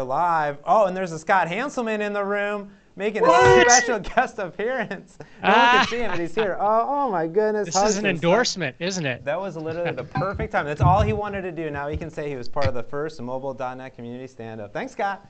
we're live. Oh, and there's a Scott Hanselman in the room making what? a special guest appearance. No ah. one can see him, but he's here. Oh, oh my goodness. This is an endorsement, stuff. isn't it? That was literally the perfect time. That's all he wanted to do. Now he can say he was part of the first mobile.net community stand-up. Thanks, Scott.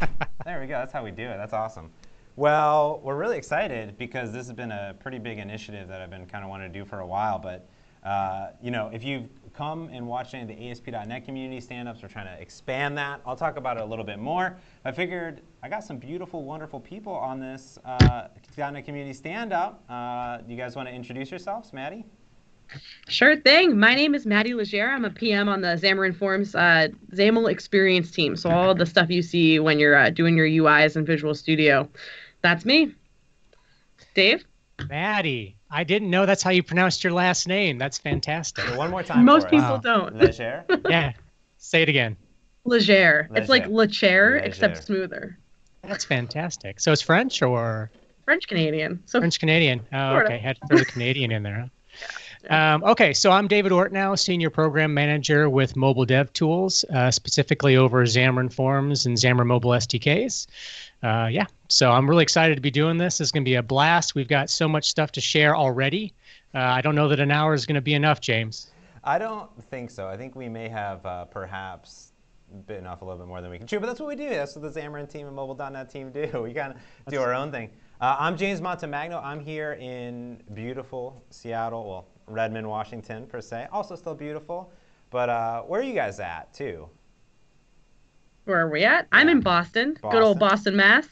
there we go. That's how we do it. That's awesome. Well, we're really excited because this has been a pretty big initiative that I've been kind of wanting to do for a while. But uh, you know, if you've come and watch any of the ASP.NET community stand-ups, we're trying to expand that. I'll talk about it a little bit more. I figured I got some beautiful, wonderful people on this uh, .NET community stand-up. Uh, you guys want to introduce yourselves, Maddy? Sure thing. My name is Maddy Leger. I'm a PM on the Xamarin Forms uh, XAML experience team. So all the stuff you see when you're uh, doing your UIs in Visual Studio, that's me. Dave? Maddy. I didn't know that's how you pronounced your last name. That's fantastic. one more time. Most people wow. don't. Leger? yeah. Say it again. Leger. It's like le chair, except smoother. That's fantastic. So it's French or? French Canadian. So French Canadian. Oh, okay. Had to throw the Canadian in there. Um, okay, so I'm David Ortinau, Senior Program Manager with Mobile Dev Tools, uh, specifically over Xamarin Forms and Xamarin Mobile SDKs. Uh, yeah, so I'm really excited to be doing this. It's going to be a blast. We've got so much stuff to share already. Uh, I don't know that an hour is going to be enough, James. I don't think so. I think we may have uh, perhaps bitten off a little bit more than we can chew, but that's what we do. That's what the Xamarin team and Mobile.net team do. We kind of do our own thing. Uh, I'm James Montemagno. I'm here in beautiful Seattle, well, Redmond, Washington, per se. Also still beautiful. But uh, where are you guys at, too? Where are we at? I'm in Boston. Boston. Good old Boston, Mass.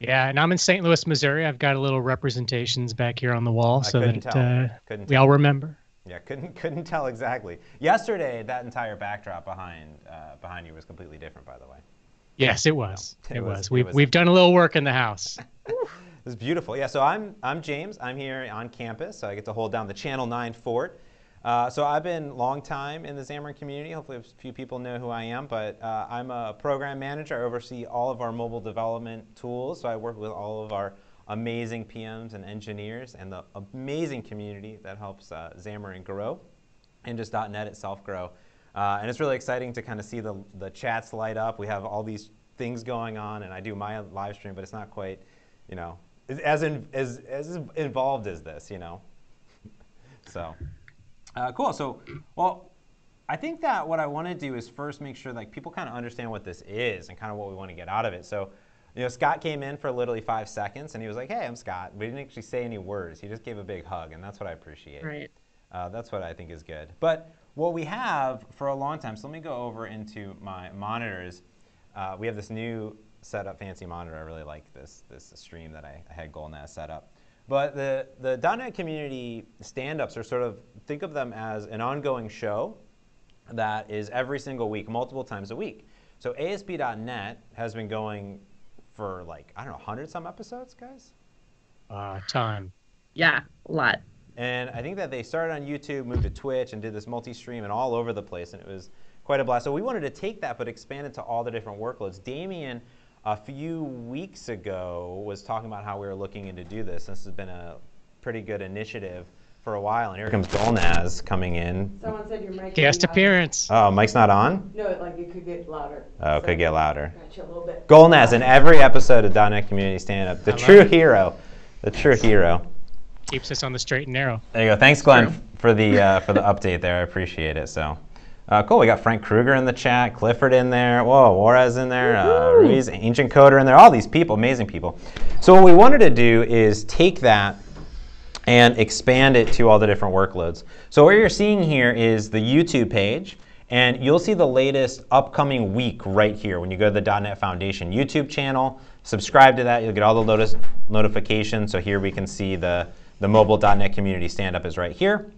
Yeah, and I'm in St. Louis, Missouri. I've got a little representations back here on the wall I so that uh, we tell. all remember. Yeah, couldn't couldn't tell exactly. Yesterday, that entire backdrop behind uh, behind you was completely different, by the way. Yes, it was. it, it, was. was. We've, was. we've done a little work in the house. It's beautiful. Yeah, so I'm, I'm James. I'm here on campus, so I get to hold down the Channel 9 fort. Uh, so I've been a long time in the Xamarin community. Hopefully a few people know who I am, but uh, I'm a program manager. I oversee all of our mobile development tools. So I work with all of our amazing PMs and engineers and the amazing community that helps uh, Xamarin grow and just .NET itself grow. Uh, and it's really exciting to kind of see the, the chats light up. We have all these things going on, and I do my live stream, but it's not quite, you know, as, in, as, as involved as this, you know. so, uh, cool. So, well, I think that what I want to do is first make sure like people kind of understand what this is and kind of what we want to get out of it. So, you know, Scott came in for literally five seconds and he was like, "Hey, I'm Scott." But he didn't actually say any words. He just gave a big hug, and that's what I appreciate. Right. Uh, that's what I think is good. But what we have for a long time. So let me go over into my monitors. Uh, we have this new set up fancy monitor. I really like this, this stream that I, I had GoalNAS set up. But the, the .NET community stand-ups are sort of, think of them as an ongoing show that is every single week, multiple times a week. So ASP.NET has been going for like, I don't know, 100 some episodes, guys? Uh, time. Yeah, a lot. And I think that they started on YouTube, moved to Twitch, and did this multi-stream and all over the place, and it was quite a blast. So we wanted to take that but expand it to all the different workloads. Damien a few weeks ago was talking about how we were looking into do this. This has been a pretty good initiative for a while, and here comes GoalNAS coming in. Someone said your mic. Guest appearance. Oh, mic's not on. No, like it could get louder. Oh, it so could get louder. Gotcha a little bit. GoalNAS in every episode of .NET Community Stand Up, the true it. hero, the true hero. Keeps us on the straight and narrow. There you go. Thanks, Glenn, for the uh, for the update there. I appreciate it. So. Uh, cool, we got Frank Krueger in the chat, Clifford in there, whoa, Juarez in there, uh, Ruiz, Ancient Coder in there, all these people, amazing people. So what we wanted to do is take that and expand it to all the different workloads. So what you're seeing here is the YouTube page, and you'll see the latest upcoming week right here when you go to the .NET Foundation YouTube channel. Subscribe to that, you'll get all the notice notifications. So here we can see the, the mobile.NET community stand-up is right here.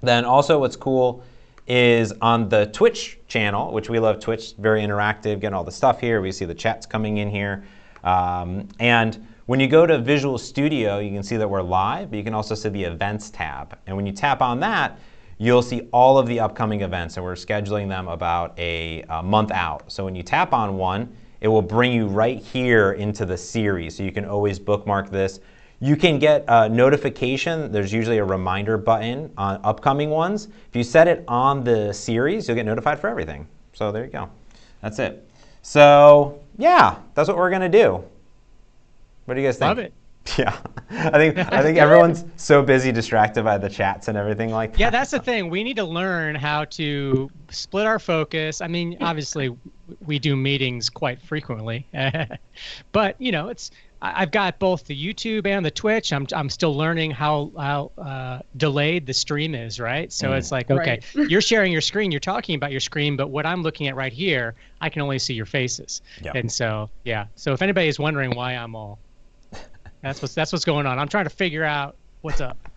Then also what's cool is on the Twitch channel, which we love Twitch, very interactive, getting all the stuff here. We see the chats coming in here. Um, and when you go to Visual Studio, you can see that we're live, but you can also see the Events tab. And when you tap on that, you'll see all of the upcoming events, and we're scheduling them about a, a month out. So when you tap on one, it will bring you right here into the series. So you can always bookmark this. You can get a notification. There's usually a reminder button on upcoming ones. If you set it on the series, you'll get notified for everything. So there you go. That's it. So yeah, that's what we're gonna do. What do you guys think? Love it. Yeah, I think I think everyone's so busy, distracted by the chats and everything like that. Yeah, that's the thing. We need to learn how to split our focus. I mean, obviously, we do meetings quite frequently, but you know, it's I've got both the YouTube and the Twitch. I'm I'm still learning how how uh, delayed the stream is, right? So Mm. it's like, okay, Right. you're sharing your screen, you're talking about your screen, but what I'm looking at right here, I can only see your faces. Yeah. And so, yeah. So if anybody is wondering why I'm all, that's what's that's what's going on. I'm trying to figure out what's up.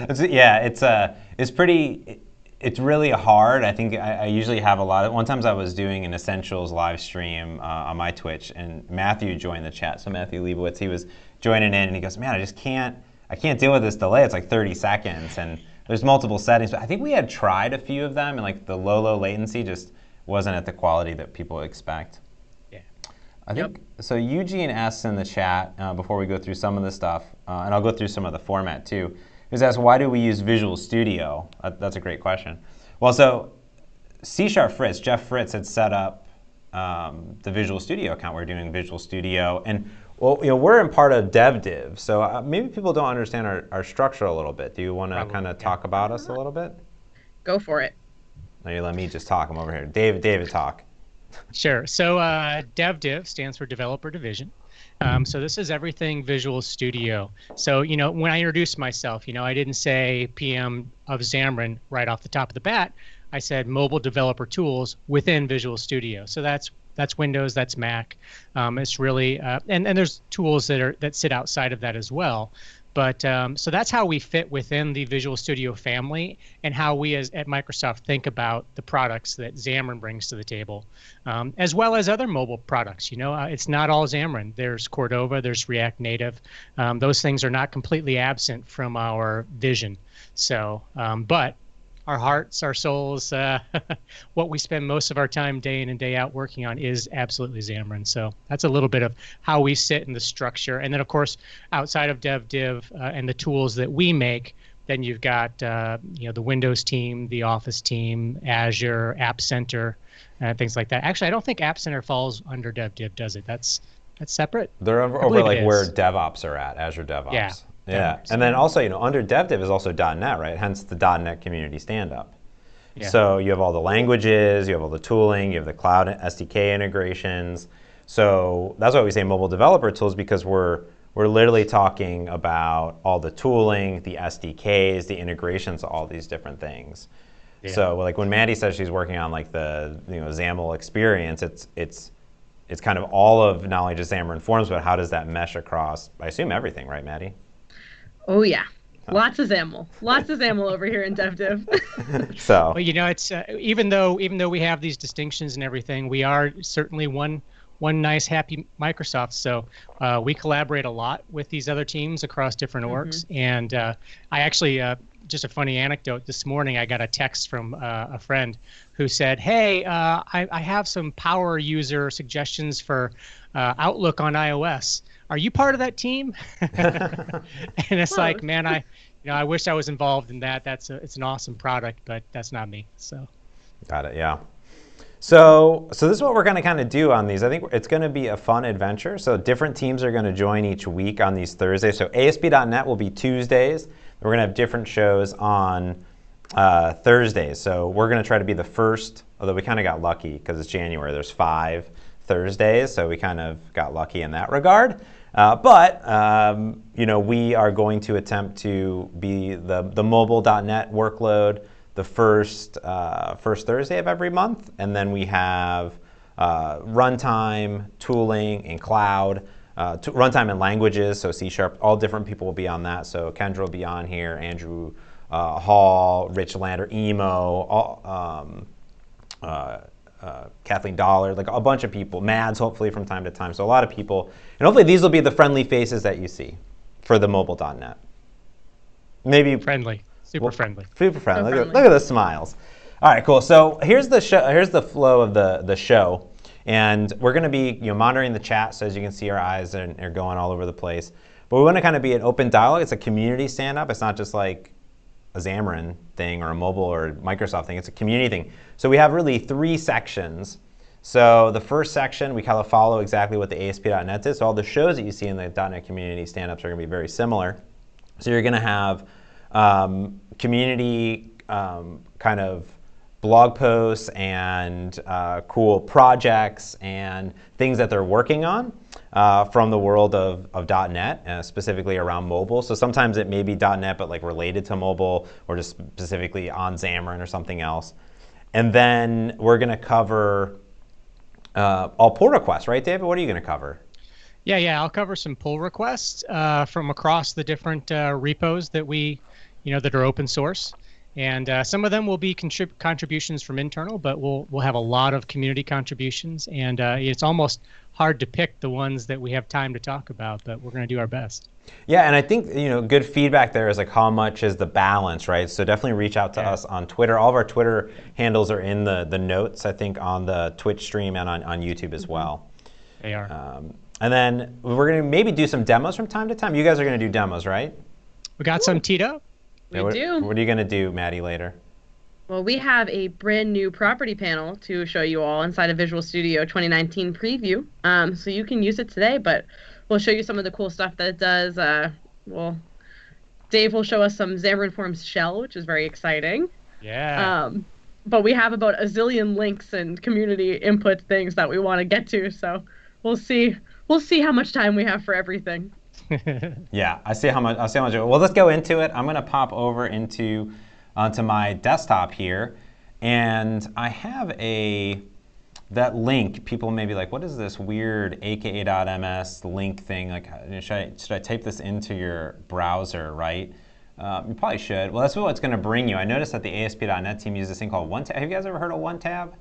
It's, yeah, it's uh, it's pretty. It- It's really hard. I think I, I usually have a lot of. One times I was doing an essentials live stream uh, on my Twitch, and Matthew joined the chat. So Matthew Leibowitz, he was joining in, and he goes, "Man, I just can't. I can't deal with this delay. It's like 30 seconds, and there's multiple settings. But I think we had tried a few of them, and like the low, low latency just wasn't at the quality that people expect. Yeah. I think so. Eugene asks in the chat uh, before we go through some of the stuff, uh, and I'll go through some of the format too. Is asked why do we use Visual Studio? Uh, that's a great question. Well, so C Sharp Fritz, Jeff Fritz had set up um, the Visual Studio account. We're doing Visual Studio, and well, you know, we're in part of DevDiv, so uh, maybe people don't understand our, our structure a little bit. Do you want to kind of yeah. talk about us a little bit? Go for it. No, you let me just talk. I'm over here. David, David, talk. Sure. So uh, DevDiv stands for Developer Division. Um, so this is everything Visual Studio. So you know, when I introduced myself, you know, I didn't say PM of Xamarin right off the top of the bat. I said mobile developer tools within Visual Studio. So that's that's Windows, that's Mac. Um, it's really uh, and and there's tools that are that sit outside of that as well. But um, so that's how we fit within the Visual Studio family, and how we as at Microsoft think about the products that Xamarin brings to the table, um, as well as other mobile products. You know, uh, it's not all Xamarin. There's Cordova, there's React Native. Um, those things are not completely absent from our vision. So, um, but our hearts, our souls, uh, what we spend most of our time day in and day out working on is absolutely Xamarin. So that's a little bit of how we sit in the structure. And then, of course, outside of DevDiv uh, and the tools that we make, then you've got uh, you know the Windows team, the Office team, Azure, App Center, uh, things like that. Actually, I don't think App Center falls under DevDiv, does it? That's that's separate. They're over, over like where. DevOps are at, Azure DevOps. Yeah, Yeah. And then also, you know, under DevDiv is also .NET, right? Hence the .NET community stand-up. Yeah. So you have all the languages, you have all the tooling, you have the cloud SDK integrations. So that's why we say mobile developer tools because we're we're literally talking about all the tooling, the SDKs, the integrations, all these different things. Yeah. So like when Maddy says she's working on like the you know XAML experience, it's it's it's kind of all of not only just Xamarin Forms, but how does that mesh across? I assume everything, right, Maddy? Oh yeah. Lots of XAML. Lots of XAML over here in DevDiv. So Well, you know, it's uh, even though even though we have these distinctions and everything, we are certainly one one nice happy Microsoft. So uh, we collaborate a lot with these other teams across different orgs. And uh, I actually uh, just a funny anecdote. This morning, I got a text from uh, a friend who said, "Hey, uh, I, I have some power user suggestions for uh, Outlook on iOS. Are you part of that team?" and it's like, man, I you know, I wish I was involved in that. That's a, it's an awesome product, but that's not me. So Got it. Yeah. So, so this is what we're going to kind of do on these. I think it's going to be a fun adventure. So, different teams are going to join each week on these Thursdays. So, ASP.NET will be Tuesdays. We're going to have different shows on uh, Thursdays. So, we're going to try to be the first. Although we kind of got lucky because it's January. There's five Thursdays, so we kind of got lucky in that regard. Uh, but um, you know, we are going to attempt to be the the mobile.NET workload the first uh, first Thursday of every month, and then we have uh, runtime, tooling, and cloud. Uh, to runtime and languages, so C sharp. All different people will be on that. So Kendra will be on here, Andrew uh, Hall, Rich Lander, Immo, all, um, uh, Kathleen Dollard, like a bunch of people, Mads, hopefully from time to time. So a lot of people, and hopefully these will be the friendly faces that you see for the mobile.net. Maybe friendly, super well, friendly. Super friendly. Look, At, friendly. look at the smiles. All right, cool. So here's the show. Here's the flow of the the show, and we're going to be you know monitoring the chat. So as you can see, our eyes are, are going all over the place. But we want to kind of be an open dialogue. It's a community stand up. It's not just like a Xamarin thing or a mobile or Microsoft thing. It's a community thing. So we have really three sections. So the first section, we kind of follow exactly what the ASP.NET is. So all the shows that you see in the .NET community stand-ups are going to be very similar. So you're going to have um, community um, kind of blog posts and uh, cool projects and things that they're working on uh, from the world of, of .NET, uh, specifically around mobile. So sometimes it may be .NET, but like related to mobile, or just specifically on Xamarin or something else. And then we're going to cover uh, all pull requests, right, David? What are you going to cover? Yeah, yeah, I'll cover some pull requests uh, from across the different uh, repos that we, you know, that are open source. And uh, some of them will be contrib- contributions from internal, but we'll we'll have a lot of community contributions, and uh, it's almost hard to pick the ones that we have time to talk about. But we're going to do our best. Yeah, and I think you know good feedback there is like how much is the balance, right? So definitely reach out to Yeah. us on Twitter. All of our Twitter handles are in the the notes, I think, on the Twitch stream and on, on YouTube as well. They are. Um, and then we're gonna maybe do some demos from time to time. You guys are gonna do demos, right? we got some teed up. We what, do. What are you gonna do, Maddy, later? Well, we have a brand new property panel to show you all inside of Visual Studio 2019 preview. Um, so you can use it today, but we'll show you some of the cool stuff that it does. Uh, well, Dave will show us some Xamarin Forms shell, which is very exciting. Yeah. Um, but we have about a zillion links and community input things that we want to get to. So we'll see. We'll see how much time we have for everything. Yeah, I see how much. I see how much. Well, let's go into it. I'm gonna pop over into onto my desktop here, and I have a that link. People may be like, "What is this weird aka.ms link thing? Like, uh, should I should I type this into your browser? Right? Um, you probably should. Well, that's what it's gonna bring you. I noticed that the ASP.NET team uses this thing called One Tab. Have you guys ever heard of One Tab?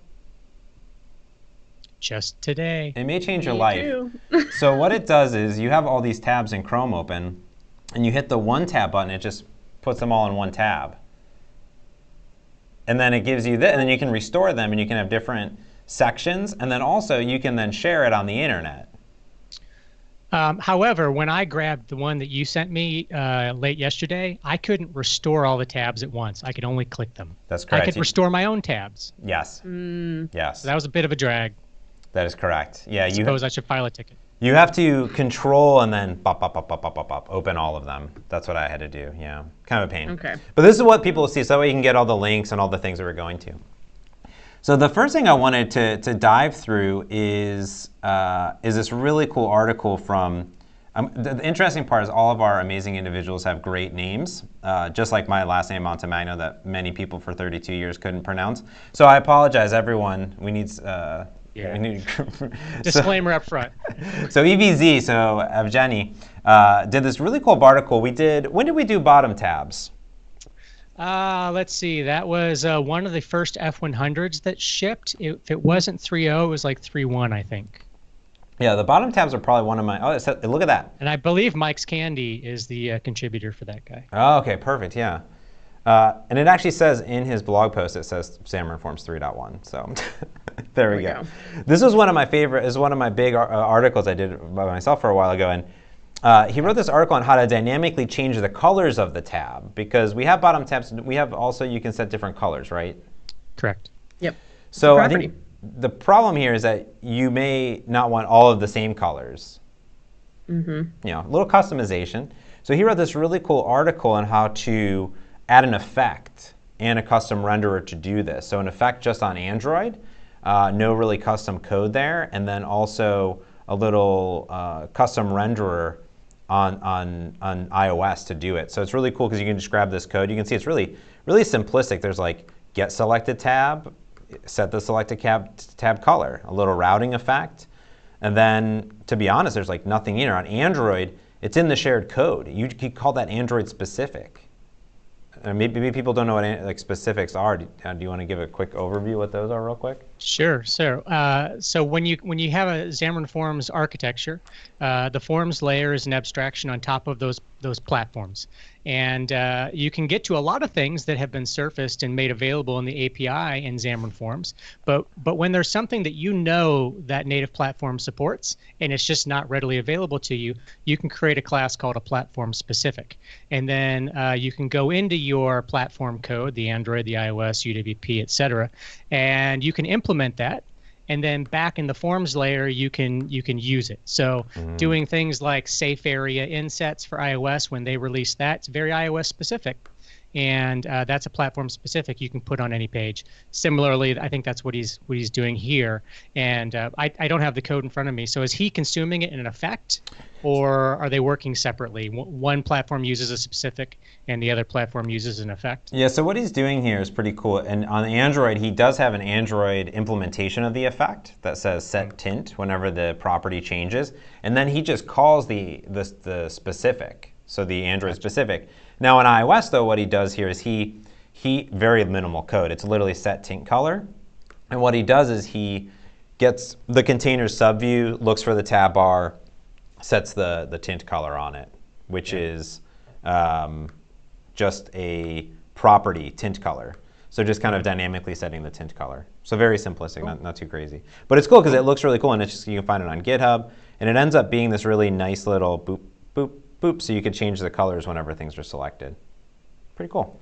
Just today. It may change your life. too. so what it does is you have all these tabs in Chrome open, and you hit the one tab button. It just puts them all in one tab, and then it gives you this, and then you can restore them, and you can have different sections, and then also you can then share it on the internet. Um, however, when I grabbed the one that you sent me uh, late yesterday, I couldn't restore all the tabs at once. I could only click them. That's I could You- restore my own tabs. yes, Mm, yes, So that was a bit of a drag. That is correct. Yeah, I you suppose I should file a ticket. you have to control and then bop, bop, bop, bop, bop, bop, bop, open all of them. That's what I had to do. Yeah, kind of a pain. Okay. But this is what people will see, so that way you can get all the links and all the things that we're going to. So the first thing I wanted to, to dive through is uh, is this really cool article from. Um, the, the interesting part is all of our amazing individuals have great names, uh, just like my last name Montemagno that many people for 32 years couldn't pronounce. So I apologize, everyone. We need. Uh, Yeah. we need so- Disclaimer up front. so EVZ, so Evgeny, uh, did this really cool article. We did. When did we do bottom tabs? Uh, let's see. That was uh, one of the first F100s that shipped. If it wasn't 3.0, it was like 3.1, I think. Yeah, the bottom tabs are probably one of my. Oh, it look at that. And I believe Mike's Candy is the uh, contributor for that guy. Oh, okay, perfect. Yeah. Uh, and it actually says in his blog post, it says Xamarin Forms 3.1. So there we, we go. go. This was one of my favorite, This is one of my big ar- uh, articles I did by myself for a while ago. And uh, he wrote this article on how to dynamically change the colors of the tab because we have bottom tabs. We have also, you can set different colors, right? Correct. Yep. So I think the problem here is that you may not want all of the same colors. Mm-hmm. You know, a little customization. So he wrote this really cool article on how to add an effect and a custom renderer to do this. So an effect just on Android, uh, no really custom code there, and then also a little uh, custom renderer on, on, on iOS to do it. So it's really cool because you can just grab this code. You can see it's really, really simplistic. There's like get selected tab, set the selected tab, tab color, a little routing effect. And then, to be honest, there's like nothing in here. On Android, it's in the shared code. You could call that Android specific. Uh, maybe, maybe people don't know what like specifics are. Do, uh, do you want to give a quick overview what those are, real quick? Sure, sure. Uh, so when you when you have a Xamarin Forms architecture, uh, the Forms layer is an abstraction on top of those those platforms, and uh, you can get to a lot of things that have been surfaced and made available in the API in Xamarin Forms. But but when there's something that you know that native platform supports and it's just not readily available to you, you can create a class called a platform specific, and then uh, you can go into your platform code, the Android, the iOS, UWP, etc., and you can implement that and then back in the forms layer you can you can use it. So mm-hmm. doing things like safe area insets for iOS when they release that, it's very iOS specific and uh, that's a platform specific you can put on any page. Similarly, I think that's what he's what he's doing here. And uh, I, I don't have the code in front of me. So is he consuming it in an effect, or are they working separately? W- one platform uses a specific, and the other platform uses an effect. Yeah, so what he's doing here is pretty cool. And on Android, he does have an Android implementation of the effect that says set tint whenever the property changes. And then he just calls the, the, the specific, so the Android specific. Now in iOS, though, what he does here is he, he very minimal code. It's literally set tint color. And what he does is he gets the container subview, looks for the tab bar, sets the, the tint color on it, which is um, just a property tint color. So just kind of dynamically setting the tint color. So very simplistic, not, not too crazy. But it's cool because it looks really cool and it's just, you can find it on GitHub. And it ends up being this really nice little boop, boop, boop. So you can change the colors whenever things are selected. Pretty cool.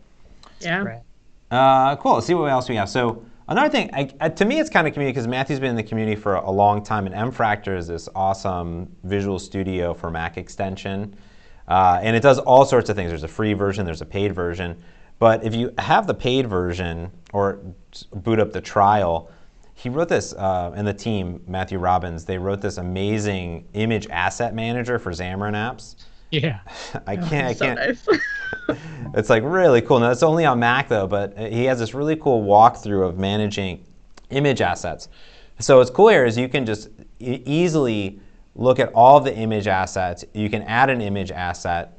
Yeah. Uh, cool. Let's see what else we have. So another thing, I, uh, to me, it's kind of community because Matthew's been in the community for a long time, and MFractor is this awesome Visual Studio for Mac extension, uh, and it does all sorts of things. There's a free version, there's a paid version, but if you have the paid version or boot up the trial, he wrote this, uh, and the team, Matthew Robbins, they wrote this amazing image asset manager for Xamarin apps. Yeah. I can't, I can't. nice. It's like really cool. Now it's only on Mac though, but he has this really cool walkthrough of managing image assets. So what's cool here is you can just e- easily look at all the image assets. You can add an image asset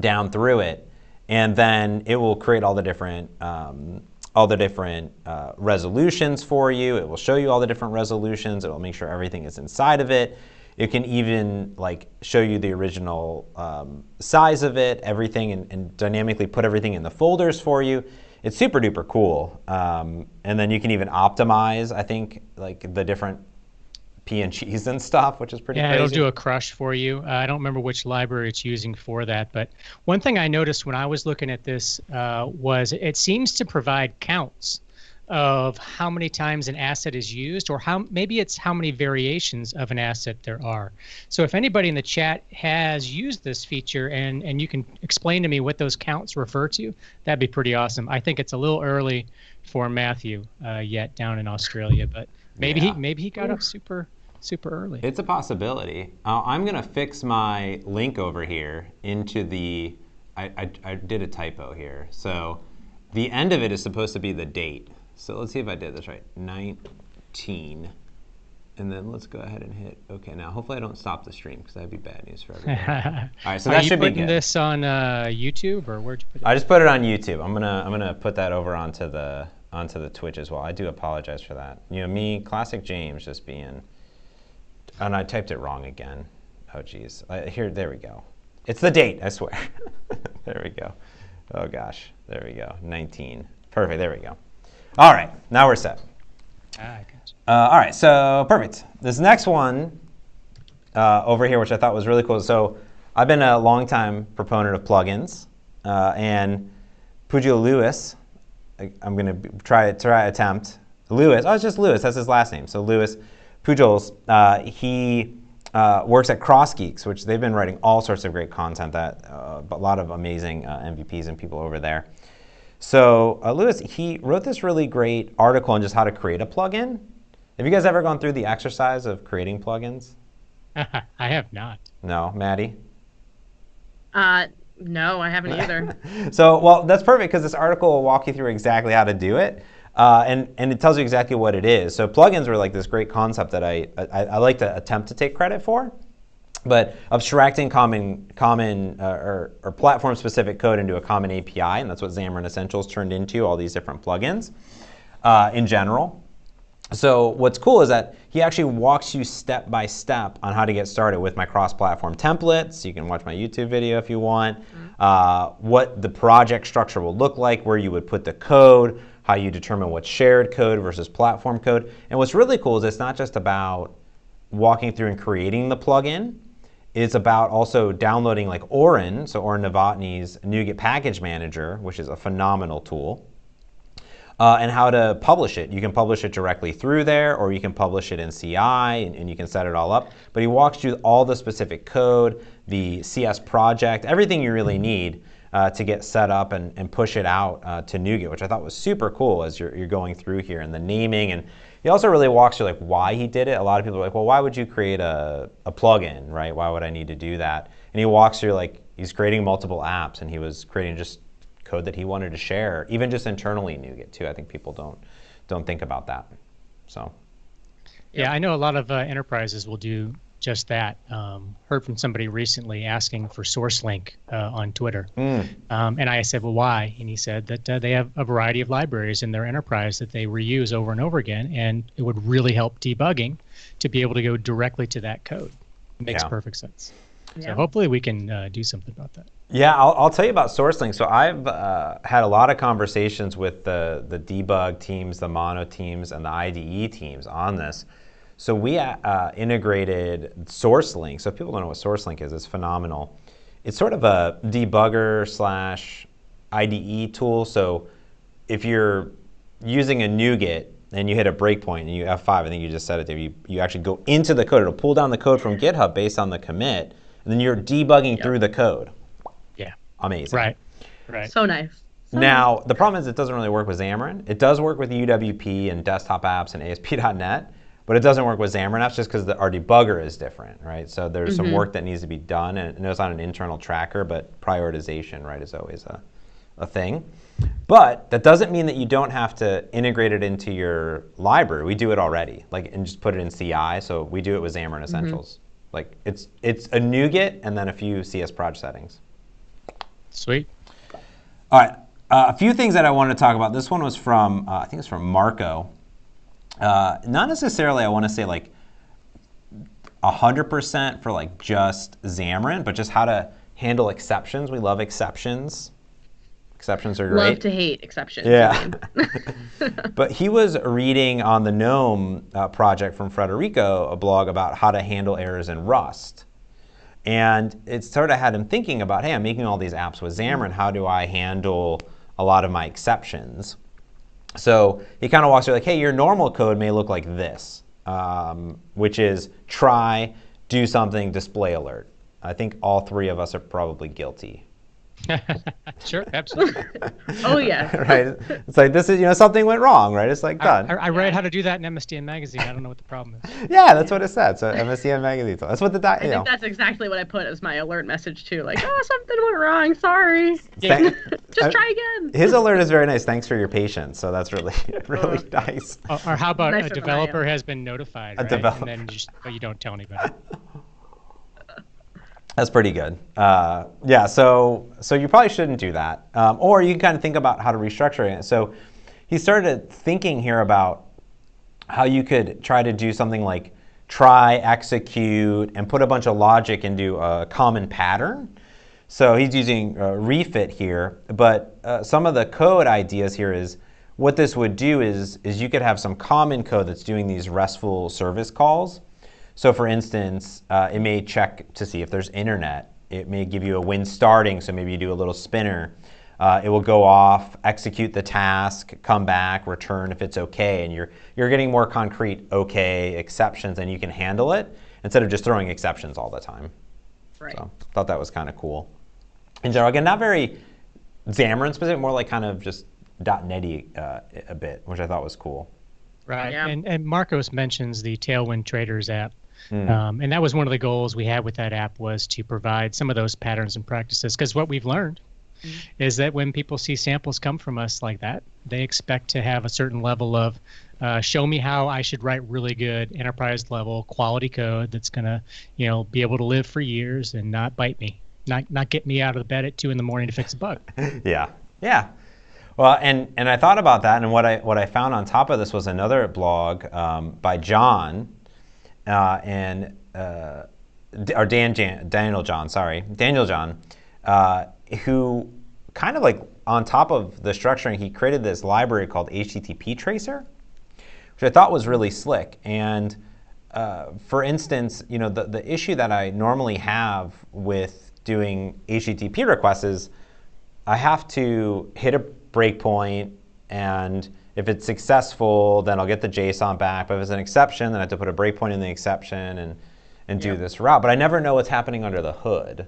down through it, and then it will create all the different um, all the different uh, resolutions for you. It will show you all the different resolutions. It will make sure everything is inside of it. It can even like show you the original um, size of it, everything, and, and dynamically put everything in the folders for you. It's super duper cool. Um, and then you can even optimize, I think, like the different PNGs and stuff, which is pretty Yeah, crazy. it'll do a crush for you. Uh, I don't remember which library it's using for that, but one thing I noticed when I was looking at this uh, was it seems to provide counts of how many times an asset is used, or how maybe it's how many variations of an asset there are. So if anybody in the chat has used this feature and and you can explain to me what those counts refer to, that'd be pretty awesome. I think it's a little early for Matthew uh, yet down in Australia, but maybe Yeah. he maybe he got up super super early. It's a possibility. Uh, I'm going to fix my link over here into the. I, I, I did a typo here. So the end of it is supposed to be the date. So let's see if I did this right. 19. And then let's go ahead and hit OK. Now, hopefully, I don't stop the stream because that'd be bad news for everyone. All right, so Are that should be good. you putting this on uh, YouTube or where'd you put it? I just put it on YouTube. I'm gonna I'm gonna put that over onto the onto the Twitch as well. I do apologize for that. You know, me, classic James, just being, and I typed it wrong again. Oh geez, uh, here, there we go. It's the date, I swear. there we go. Oh gosh, there we go. 19. Perfect. There we go. All right, now we're set. Ah, Uh, all right, so perfect. This next one uh, over here, which I thought was really cool. So I've been a longtime proponent of plugins, uh, and Pujio Luis, I, I'm going to try try attempt Luis. Oh, it's just Luis. That's his last name. So Luis Pujols. Uh, he uh, works at CrossGeeks, which they've been writing all sorts of great content. That uh, a lot of amazing uh, MVPs and people over there. So uh, Luis, he wrote this really great article on just how to create a plugin. Have you guys ever gone through the exercise of creating plugins? I have not. No, Maddie. Uh, no, I haven't either. so, well, that's perfect because this article will walk you through exactly how to do it, uh, and and it tells you exactly what it is. So, plugins were like this great concept that I I, I like to attempt to take credit for, but abstracting common common uh, or, or platform specific code into a common API, and that's what Xamarin Essentials turned into. All these different plugins uh, in general. So what's cool is that he actually walks you step by step on how to get started with my cross-platform templates. You can watch my YouTube video if you want. Uh, what the project structure will look like, where you would put the code, how you determine what's shared code versus platform code. And what's really cool is it's not just about walking through and creating the plugin. It's about also downloading like Oren, so Oren Novotny's NuGet Package Manager, which is a phenomenal tool. uh, and how to publish it. You can publish it directly through there, or you can publish it in CI, and, and you can set it all up. But he walks you all the specific code, the CS project, everything you really need uh, to get set up and, and push it out uh, to NuGet, which I thought was super cool as you're, you're going through here and the naming. And he also really walks through like why he did it. A lot of people are like, well, why would you create a, a plugin, right? Why would I need to do that? And he walks through like he's creating multiple apps and he was creating just code that he wanted to share, even just internally in NuGet too. I think people don't don't think about that. So. Yeah, I know a lot of uh, enterprises will do just that. Um, heard from somebody recently asking for SourceLink uh, on Twitter, Mm. um, and I said, "Well, why?" And he said that uh, they have a variety of libraries in their enterprise that they reuse over and over again, and it would really help debugging to be able to go directly to that code. Makes Yeah. perfect sense. So Yeah. hopefully we can uh, do something about that. Yeah, I'll, I'll tell you about SourceLink. So I've uh, had a lot of conversations with the, the debug teams, the mono teams, and the IDE teams on this. So we uh, integrated SourceLink. So if people don't know what SourceLink is, it's phenomenal. It's sort of a debugger slash IDE tool. So if you're using a NuGet and you hit a breakpoint and you F5, I think you just said it, Dave, you, you actually go into the code. It'll pull down the code from GitHub based on the commit, and then you're debugging through the code. Yeah. Amazing. Right. Right. So nice. So Now, the problem is it doesn't really work with Xamarin. It does work with UWP and desktop apps and ASP.NET, but it doesn't work with Xamarin apps just because our debugger is different, right? So there's some work that needs to be done, and I it's not an internal tracker, but prioritization, right, is always a, a thing. But that doesn't mean that you don't have to integrate it into your library. We do it already, like, and just put it in CI. So we do it with Xamarin Essentials. Like, it's it's a NuGet and then a few CS Proj settings. Sweet. All right, uh, a few things that I wanted to talk about. This one was from, uh, I think it's from Marco. Uh, not necessarily, I want to say like 100% for like just Xamarin, but just how to handle exceptions. We love exceptions. Exceptions are great. Love to hate exceptions. Yeah. but he was reading on the GNOME uh, project from Federico, a blog about how to handle errors in Rust. And it sort of had him thinking about, hey, I'm making all these apps with Xamarin. How do I handle a lot of my exceptions? So he kind of walks through like, hey, your normal code may look like this, um, which is try, do something, display alert. I think all three of us are probably guilty. sure. Absolutely. oh yeah. right? It's like this is you know something went wrong, right? It's like done. I, I read how to do that in MSDN magazine. I don't know what the problem is. yeah, that's what it said. So MSDN magazine. That's what the doc. I You know. think that's exactly what I put as my alert message too. Like, oh, something went wrong. Sorry. Thank- Just uh, try again. His alert is very nice. Thanks for your patience. So that's really really Oh. nice. Or, or how about Nicer a developer has been notified, A right? developer. And then you just, but you don't tell anybody. That's pretty good. Uh, yeah. So so you probably shouldn't do that. Um, or you can kind of think about how to restructure it. So he started thinking here about how you could try to do something like try, execute, and put a bunch of logic into a common pattern. So he's using uh, refit here, but uh, some of the code ideas here is what this would do is, is you could have some common code that's doing these RESTful service calls. So for instance, uh, it may check to see if there's internet. It may give you a win starting, so maybe you do a little spinner. Uh, it will go off, execute the task, come back, return if it's okay, and you're you're getting more concrete okay exceptions, and you can handle it instead of just throwing exceptions all the time. Right. So thought that was kind of cool. In general, again, not very Xamarin specific, more like kind of just .NET uh, a bit, which I thought was cool. Right. Yeah. And and Marcos mentions the Tailwind Traders app. Mm. Um, and that was one of the goals we had with that app was to provide some of those patterns and practices. Because what we've learned is that when people see samples come from us like that, they expect to have a certain level of uh, show me how I should write really good enterprise level quality code that's gonna, you know, be able to live for years and not bite me, not not get me out of the bed at two in the morning to fix a bug. Yeah, yeah. Well, and and I thought about that, and what I what I found on top of this was another blog um, by John, uh, and uh, or Dan Jan, Daniel John, sorry, Daniel John, uh, who kind of like on top of the structuring, he created this library called HTTP Tracer, which I thought was really slick. And uh, for instance, you know, the, the issue that I normally have with doing HTTP requests is I have to hit a breakpoint and if it's successful, then I'll get the JSON back. But if it's an exception, then I have to put a breakpoint in the exception and, and do Yep. this route. But I never know what's happening under the hood.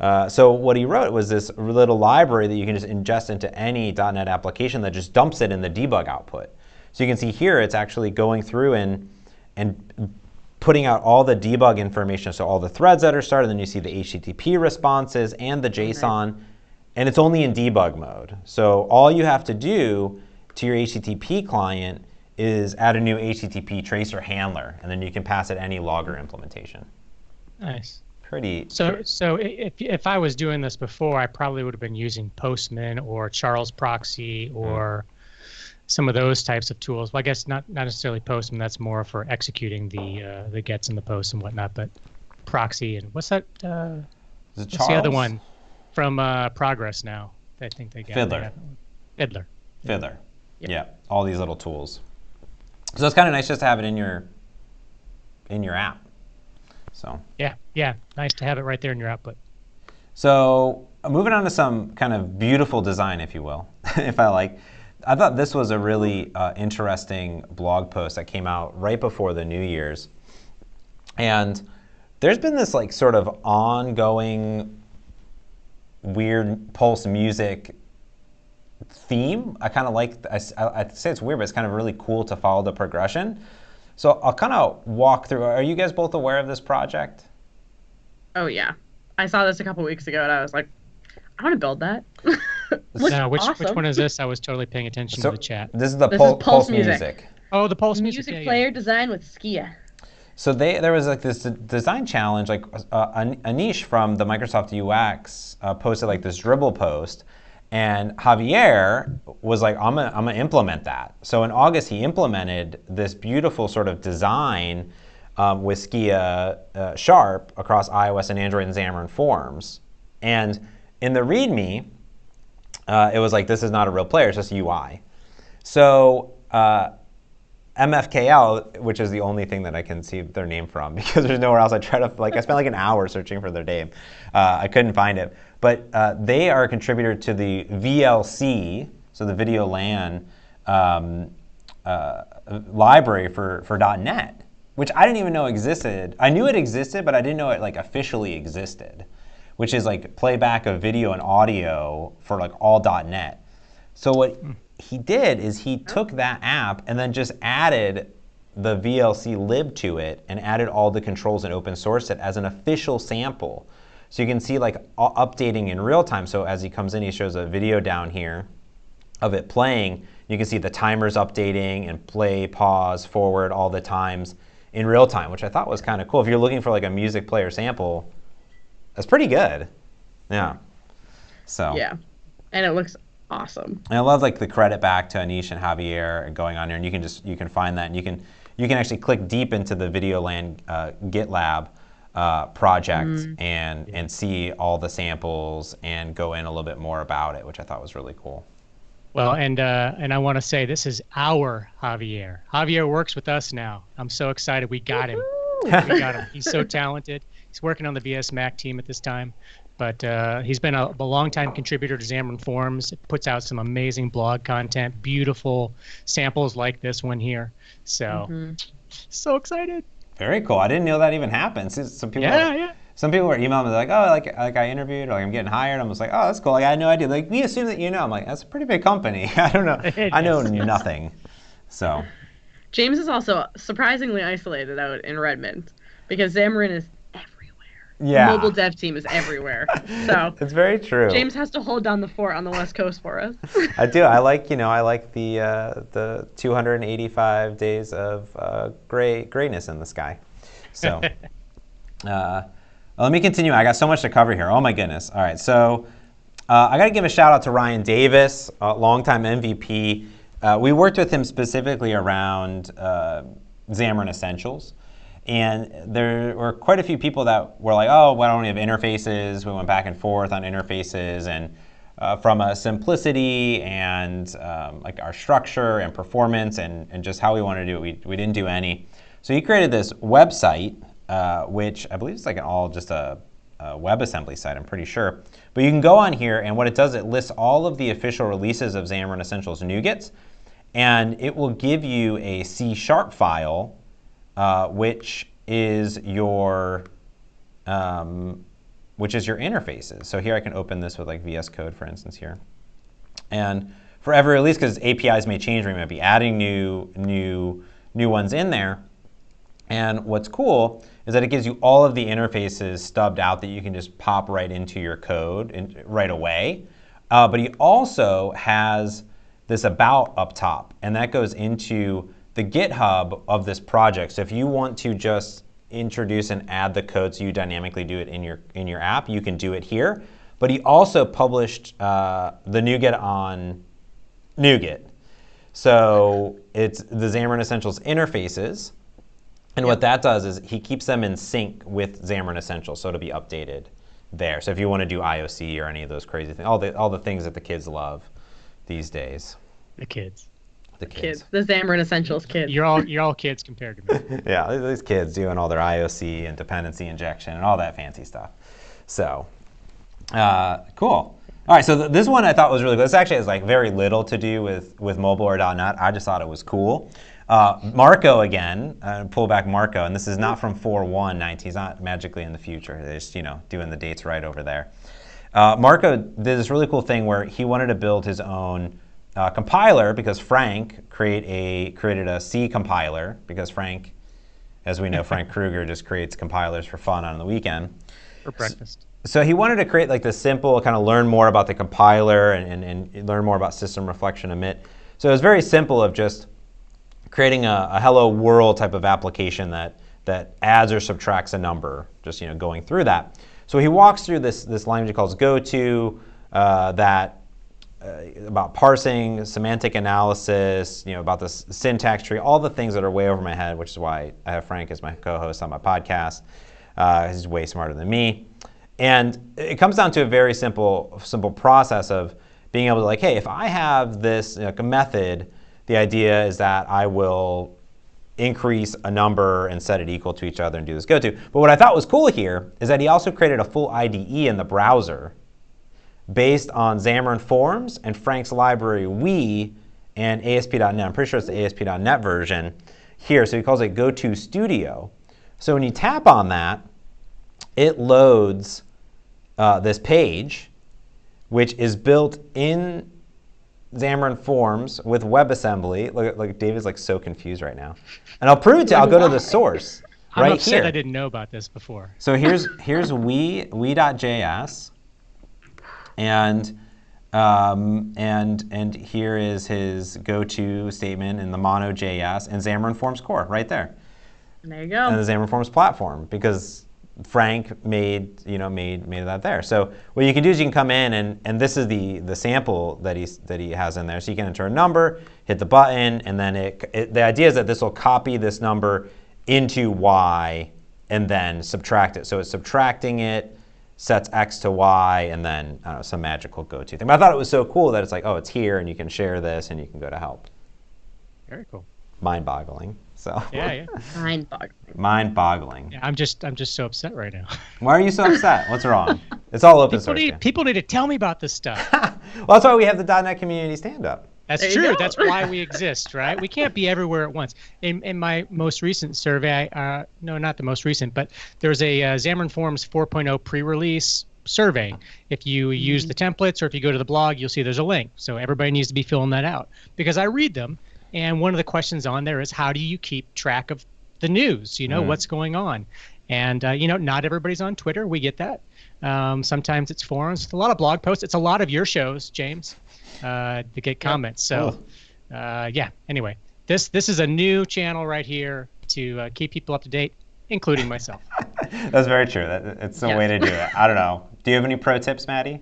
Uh, so what he wrote was this little library that you can just ingest into any .NET application that just dumps it in the debug output. So you can see here it's actually going through and and putting out all the debug information. So all the threads that are started, then you see the HTTP responses and the JSON, and it's only in debug mode. So all you have to do to your HTTP client is add a new HTTP tracer handler, and then you can pass it any logger implementation. Nice. Pretty. So, so if, if I was doing this before, I probably would have been using Postman or Charles Proxy or some of those types of tools. Well, I guess not, not necessarily Postman. That's more for executing the uh, the gets and the posts and whatnot. But Proxy and what's that? Uh, Is it what's the other one from uh, Progress now? I think they got they Fiddler. got- Fiddler. Fiddler. Yep. Yeah, all these little tools. So it's kind of nice just to have it in your in your app. So Yeah, yeah. Nice to have it right there in your output. so uh, moving on to some kind of beautiful design, if you will, if I like. I thought this was a really uh, interesting blog post that came out right before the New Year's, and there's been this like sort of ongoing weird pulse music theme. I kind of like, I, s- I- I'd say it's weird, but it's kind of really cool to follow the progression. So I'll kind of walk through. Are you guys both aware of this project? Oh yeah, I saw this a couple weeks ago and I was like, I want to build that. Now, which which one is this? I was totally paying attention So to the chat. this is the This is Pulse pulse, Music. music. Oh, the Pulse music, Music yeah, yeah. player design with Skia. So they there was like this design challenge. Like uh, Anish from the Microsoft UX uh, posted like this Dribbble post, and Javier was like, "I'm gonna I'm gonna implement that." So in August he implemented this beautiful sort of design um, with Skia uh, Sharp across iOS and Android and Xamarin Forms, and in the README, uh, it was like, "This is not a real player; it's just UI." So. Uh, MFKL, which is the only thing that I can see their name from because there's nowhere else. I tried to like I spent like an hour searching for their name. Uh, I couldn't find it, but uh, they are a contributor to the VLC, so the VideoLAN um, uh, library for for .NET, which I didn't even know existed. I knew it existed, but I didn't know it like officially existed, which is like playback of video and audio for like all .NET. So what he did is he took that app and then just added the VLC lib to it and added all the controls and open sourced it as an official sample. So you can see like updating in real time. So as he comes in, he shows a video down here of it playing. You can see the timers updating and play, pause, forward all the times in real time, which I thought was kind of cool. If you're looking for like a music player sample, that's pretty good. Yeah. So Yeah, and it looks awesome. and I love like the credit back to Anish and Javier and going on here, and you can just you can find that, and you can you can actually click deep into the VideoLAN uh, GitLab uh, project and and see all the samples and go in a little bit more about it, which I thought was really cool. Well, and uh, and I want to say this is our Javier. Javier works with us now. I'm so excited we got him. we got him. He's so talented. He's working on the VS Mac team at this time, but uh, he's been a, a longtime contributor to Xamarin Forums. Puts out some amazing blog content, beautiful samples like this one here. So, so excited. Very cool. I didn't know that even happened. Some people, Yeah, yeah. some people were emailing me like, oh, like like I interviewed or like I'm getting hired. I'm just like, oh, that's cool. Like I had no idea. Like we assume that you know. I'm like, that's a pretty big company. I don't know. It I know is. nothing. So James is also surprisingly isolated out in Redmond because Xamarin is everywhere. Yeah, Mobile dev team is everywhere. So it's very true. James has to hold down the fort on the West Coast for us. I do. I like you know I like the uh, the 285 days of uh, gray grayness in the sky. So uh, let me continue. I got so much to cover here. Oh my goodness. All right. So uh, I got to give a shout out to Ryan Davis, a longtime MVP. Uh, we worked with him specifically around uh, Xamarin Essentials. And there were quite a few people that were like, oh, why don't we have interfaces? We went back and forth on interfaces. And uh, from a simplicity and um, like our structure and performance and, and just how we wanted to do it, we, we didn't do any. So he created this website, uh, which I believe is like an all just a a WebAssembly site, I'm pretty sure. But you can go on here, and what it does, it lists all of the official releases of Xamarin Essentials NuGets, and it will give you a C Sharp file, uh, which is your um, which is your interfaces. So here I can open this with like VS Code, for instance, here. And for every release, because APIs may change, we might be adding new, new, new ones in there. And what's cool is that it gives you all of the interfaces stubbed out that you can just pop right into your code in, right away. Uh, but he also has this about up top, and that goes into the GitHub of this project. So if you want to just introduce and add the code so you dynamically do it in your in your app, you can do it here. But he also published uh, the NuGet on NuGet. So it's the Xamarin Essentials interfaces. And what that does is he keeps them in sync with Xamarin Essentials, so it'll be updated there. So if you want to do IOC or any of those crazy things, all the all the things that the kids love these days. The kids. The kids. Kids, the Xamarin Essentials kids. You're all you're all kids compared to me. yeah, these kids doing all their IOC and dependency injection and all that fancy stuff. So, uh, cool. All right, so th- this one I thought was really good. This actually has like very little to do with with mobile or .NET. I just thought it was cool. Uh, Marco again, uh, pull back Marco, and this is not from 4.1.19. He's not magically in the future. They're just you know doing the dates right over there. Uh, Marco did this really cool thing where he wanted to build his own uh, compiler because Frank create a, created a C compiler because Frank, as we know, Frank Krueger just creates compilers for fun on the weekend. For breakfast. So he wanted to create like this simple kind of learn more about the compiler and, and, and learn more about system reflection emit. So it was very simple of just creating a, a hello world type of application that that adds or subtracts a number, just you know going through that. So he walks through this this language he calls GoTo uh, that uh, about parsing, semantic analysis, you know about the syntax tree, all the things that are way over my head, which is why I have Frank as my co-host on my podcast. Uh, he's way smarter than me, and it comes down to a very simple simple process of being able to like, hey, if I have this like a method the idea is that I will increase a number and set it equal to each other and do this go to. But what I thought was cool here is that he also created a full IDE in the browser based on Xamarin Forms and Frank's library Ooui and ASP.NET. I'm pretty sure it's the ASP.NET version here. So he calls it GoTo Studio. So when you tap on that, it loads uh, this page, which is built in Xamarin Forms with WebAssembly. Look, look, David's like so confused right now. And I'll prove it to you. I'll go to the source I'm right upset here. I didn't know about this before. So here's here's we we.js, and um, and and here is his go-to statement in the mono.js and Xamarin Forms core right there, And there you go. and the Xamarin Forms platform because Frank made you know made made that there. So what you can do is you can come in and and this is the the sample that he's that he has in there. So you can enter a number, hit the button, and then it, it the idea is that this will copy this number into y and then subtract it. So it's subtracting it, sets x to y, and then I don't know some magical go-to thing. But I thought it was so cool that it's like oh it's here and you can share this and you can go to help. Very cool. Mind-boggling. So Yeah, yeah. Mind-boggling. mind-boggling. yeah I'm just I'm just so upset right now. Why are you so upset? What's wrong? It's all open People source. need people need to tell me about this stuff. well, that's why we have the .NET Community Stand Up. That's There true. That's why we exist, right? We can't be everywhere at once. In, in my most recent survey, uh, no, not the most recent, but there's a uh, Xamarin Forms 4.0 pre-release survey. If you use the templates or if you go to the blog, you'll see there's a link. So everybody needs to be filling that out because I read them, and one of the questions on there is how do you keep track of the news? You know Mhm. what's going on, and uh, you know not everybody's on Twitter. We get that. Um, sometimes it's forums. It's a lot of blog posts. It's a lot of your shows, James, uh, to get comments. So, uh, yeah. Anyway, this this is a new channel right here to uh, keep people up to date, including myself. That's very true. That, it's the Yes. way to do it. I don't know. Do you have any pro tips, Maddy?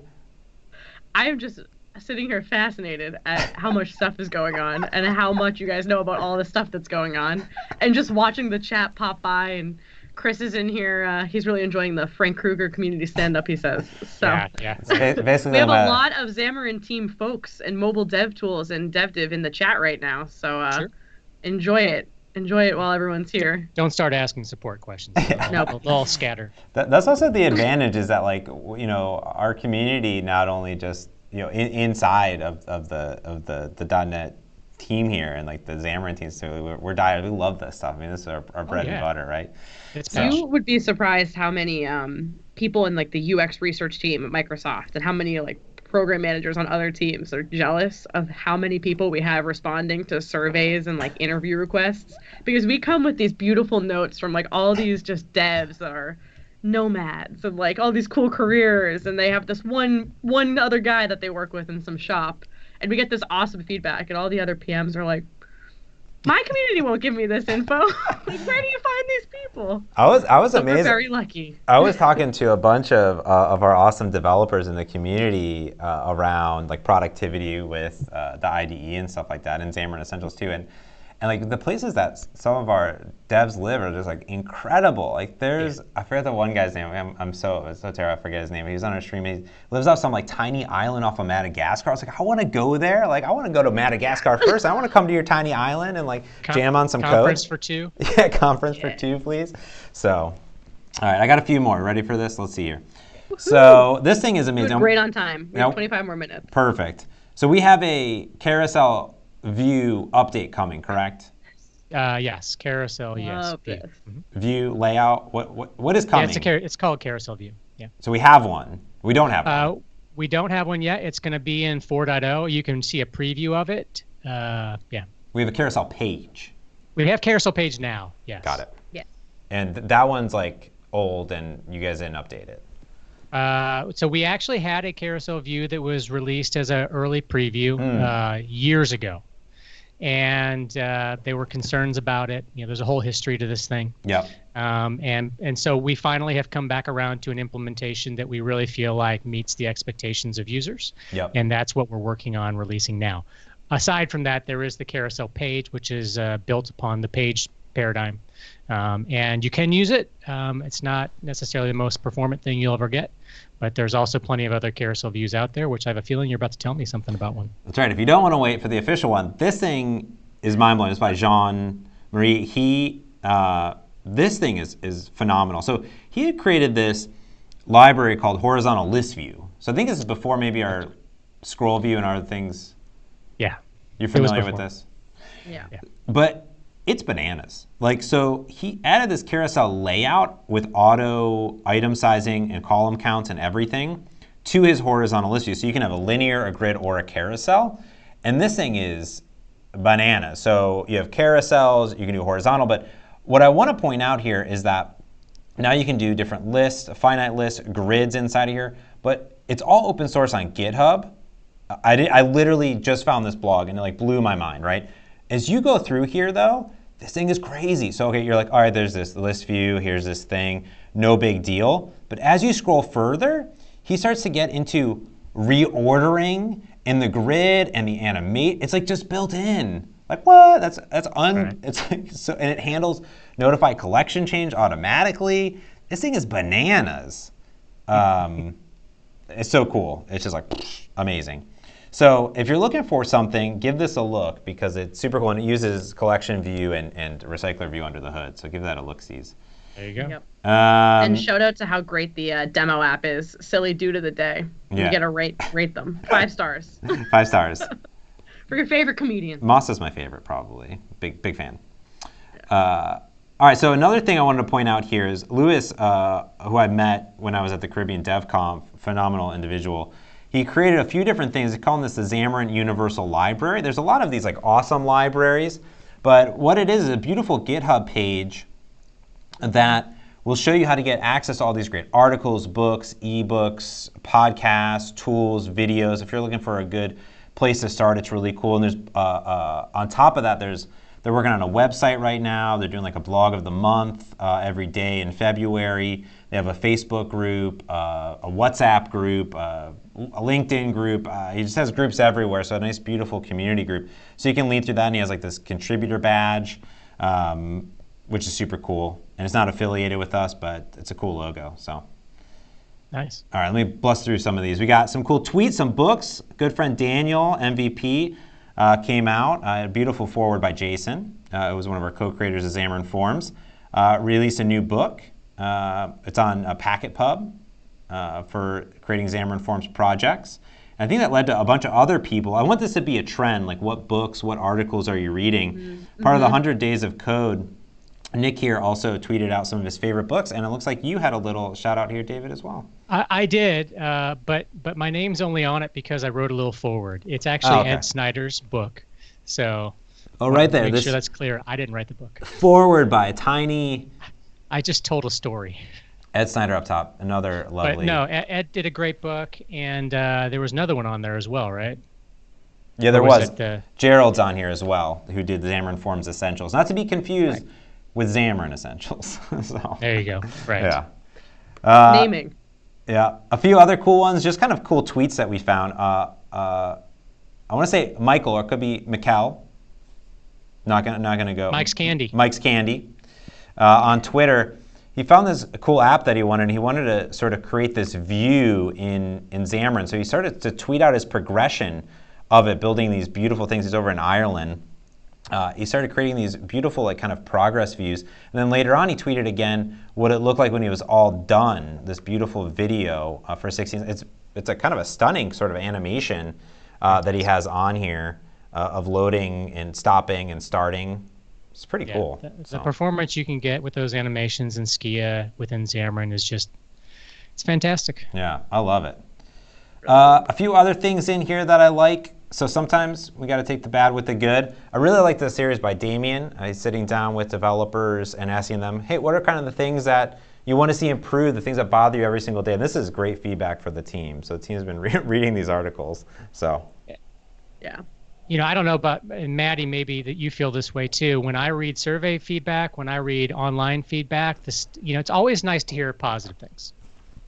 I am just sitting here fascinated at how much stuff is going on and how much you guys know about all the stuff that's going on, and just watching the chat pop by and. Chris is in here. Uh, he's really enjoying the Frank Krueger community stand-up. He says so. Yeah, yeah. Basically, We have a I'm lot of Xamarin team folks and mobile dev tools and DevDiv in the chat right now, so uh, Sure. enjoy it. enjoy it while everyone's here. Don't start asking support questions. They'll, Nope. they'll, they'll all scatter. That, that's also the advantage is that like you know our community not only just you know in, inside of, of the of the the .NET team here and like the Xamarin team. too. We're, we're dying. We love this stuff. I mean, this is our, our bread yeah. and butter, right? It's So- You would be surprised how many um, people in like the UX research team at Microsoft and how many like program managers on other teams are jealous of how many people we have responding to surveys and like interview requests because we come with these beautiful notes from like all these just devs that are nomads and like all these cool careers and they have this one one other guy that they work with in some shop and we get this awesome feedback and all the other PMs are like my community won't give me this info. like, where do you find these people? I was I was So amazed. very lucky. I was talking to a bunch of, uh, of our awesome developers in the community uh, around like productivity with uh, the IDE and stuff like that, and Xamarin Essentials too. And and like the places that some of our devs live are just like incredible. Like there's I forget the one guy's name. I'm, I'm so it's so terrible. I forget his name. He was on a stream. He lives off some like tiny island off of Madagascar. I was like, I want to go there. Like I want to go to Madagascar first. I want to come to your tiny island and like Com- jam on some conference code. for two. Yeah, conference for two, please. So, all right, I got a few more. Ready for this? Let's see here. So this thing is We're amazing. great on time. We have Nope. 25 more minutes. Perfect. So we have a carousel view update coming, correct? Uh, yes, carousel. Yes. Love view. this. View layout. What what what is Yeah, coming? it's a car- it's called carousel view. Yeah. so we have one. We don't have one. Uh, we don't have one yet. It's going to be in 4.0. You can see a preview of it. Uh, yeah. we have a carousel page. We have carousel page now. Yes. Got it. Yeah. And th- that one's like old, and you guys didn't update it. Uh, so we actually had a carousel view that was released as an early preview Hmm. uh, years ago, and uh, there were concerns about it. You know, there's a whole history to this thing, Yep. um, and and so we finally have come back around to an implementation that we really feel like meets the expectations of users, Yep. and that's what we're working on releasing now. Aside from that, there is the carousel page, which is uh, built upon the page paradigm. Um, and you can use it. Um, it's not necessarily the most performant thing you'll ever get, but there's also plenty of other carousel views out there, which I have a feeling you're about to tell me something about one. That's right. If you don't want to wait for the official one, this thing is mind blowing. It's by Jean Marie. He, uh, this thing is is phenomenal. So he had created this library called Horizontal List View. So I think this is before maybe our scroll view and our things. Yeah. You're familiar with this? Yeah. Yeah. but it's bananas. Like, so he added this carousel layout with auto item sizing and column counts and everything to his horizontal list view. So you can have a linear, a grid, or a carousel. And this thing is bananas. So you have carousels, you can do horizontal. But what I want to point out here is that now you can do different lists, a finite list, grids inside of here. But it's all open source on GitHub. I, did, I literally just found this blog and it like blew my mind, right? As you go through here though, this thing is crazy. So okay, you're like, all right, there's this list view, here's this thing, no big deal. But as you scroll further, he starts to get into reordering and the grid and the animate. It's like just built in. Like what? That's that's un. Right. It's like so, and it handles notify collection change automatically. This thing is bananas. Um, it's so cool. It's just like amazing. So if you're looking for something, give this a look because it's super cool and it uses collection view and, and recycler view under the hood. So give that a look, sees. There you go. Yep. Um, and shout out to how great the uh, demo app is. Silly dude of the day. Yeah. You get to rate rate them five stars five stars. for your favorite comedian. Moss is my favorite, probably. Big big fan. Uh, all right. So another thing I wanted to point out here is Luis, uh, who I met when I was at the Caribbean DevConf, phenomenal individual. He created a few different things. He called this the Xamarin Universal Library. There's a lot of these like awesome libraries, but what it is is a beautiful GitHub page that will show you how to get access to all these great articles, books, ebooks, podcasts, tools, videos. If you're looking for a good place to start, it's really cool. And there's uh, uh, on top of that, there's they're working on a website right now. They're doing like a blog of the month uh, every day in February. They have a Facebook group, uh, a WhatsApp group, uh, a LinkedIn group. Uh, he just has groups everywhere, so a nice, beautiful community group. So you can lead through that, and he has like this contributor badge, um, which is super cool. And it's not affiliated with us, but it's a cool logo. So. Nice. All right, let me bust through some of these. We got some cool tweets, some books. Good friend Daniel, MVP, uh, came out. Uh, a beautiful forward by Jason. uh, who was one of our co-creators of Xamarin Forms, uh, released a new book. Uh, it's on a Packt Pub uh, for creating Xamarin Forms projects. And I think that led to a bunch of other people. I want this to be a trend, like what books, what articles are you reading? Part of the 100 Days of Code, Nick here also tweeted out some of his favorite books, and it looks like you had a little shout out here, David, as well. I, I did, uh, but but my name's only on it because I wrote a little forward. It's actually Oh, okay. Ed Snider's book, so Oh, right there. make This sure that's clear. I didn't write the book. forward by a tiny I just told a story. Ed Snider up top. Another lovely. But no, Ed, Ed did a great book, and uh, there was another one on there as well, right? Yeah, there Or was. it, uh, Gerald's on here as well, who did the Xamarin Forms Essentials. Not to be confused with Xamarin Essentials. so, there you go. Right. yeah. Uh, Naming. Yeah, a few other cool ones, just kind of cool tweets that we found. Uh, uh, I want to say Michael, or it could be Mikkel. Not gonna, not gonna go. Mike's Candy. Mike's Candy uh, on Twitter. He found this cool app that he wanted. He wanted to sort of create this view in in Xamarin. So he started to tweet out his progression of it, building these beautiful things. He's over in Ireland. Uh, he started creating these beautiful, like, kind of progress views. And then later on, he tweeted again what it looked like when he was all done. This beautiful video uh, for 16. It's it's a kind of a stunning sort of animation uh, that he has on here uh, of loading and stopping and starting. It's pretty Yeah, cool. The, the So, performance you can get with those animations in Skia within Xamarin is just, it's fantastic. yeah, I love it. Uh, a few other things in here that I like. So sometimes we got to take the bad with the good. I really like the series by Damien. Uh, he's sitting down with developers and asking them, hey, what are kind of the things that you want to see improve, the things that bother you every single day? And this is great feedback for the team. So the team's been re- reading these articles. So Yeah. You know, I don't know about and Maddy, maybe that you feel this way too. When I read survey feedback, when I read online feedback, this, you know, it's always nice to hear positive things.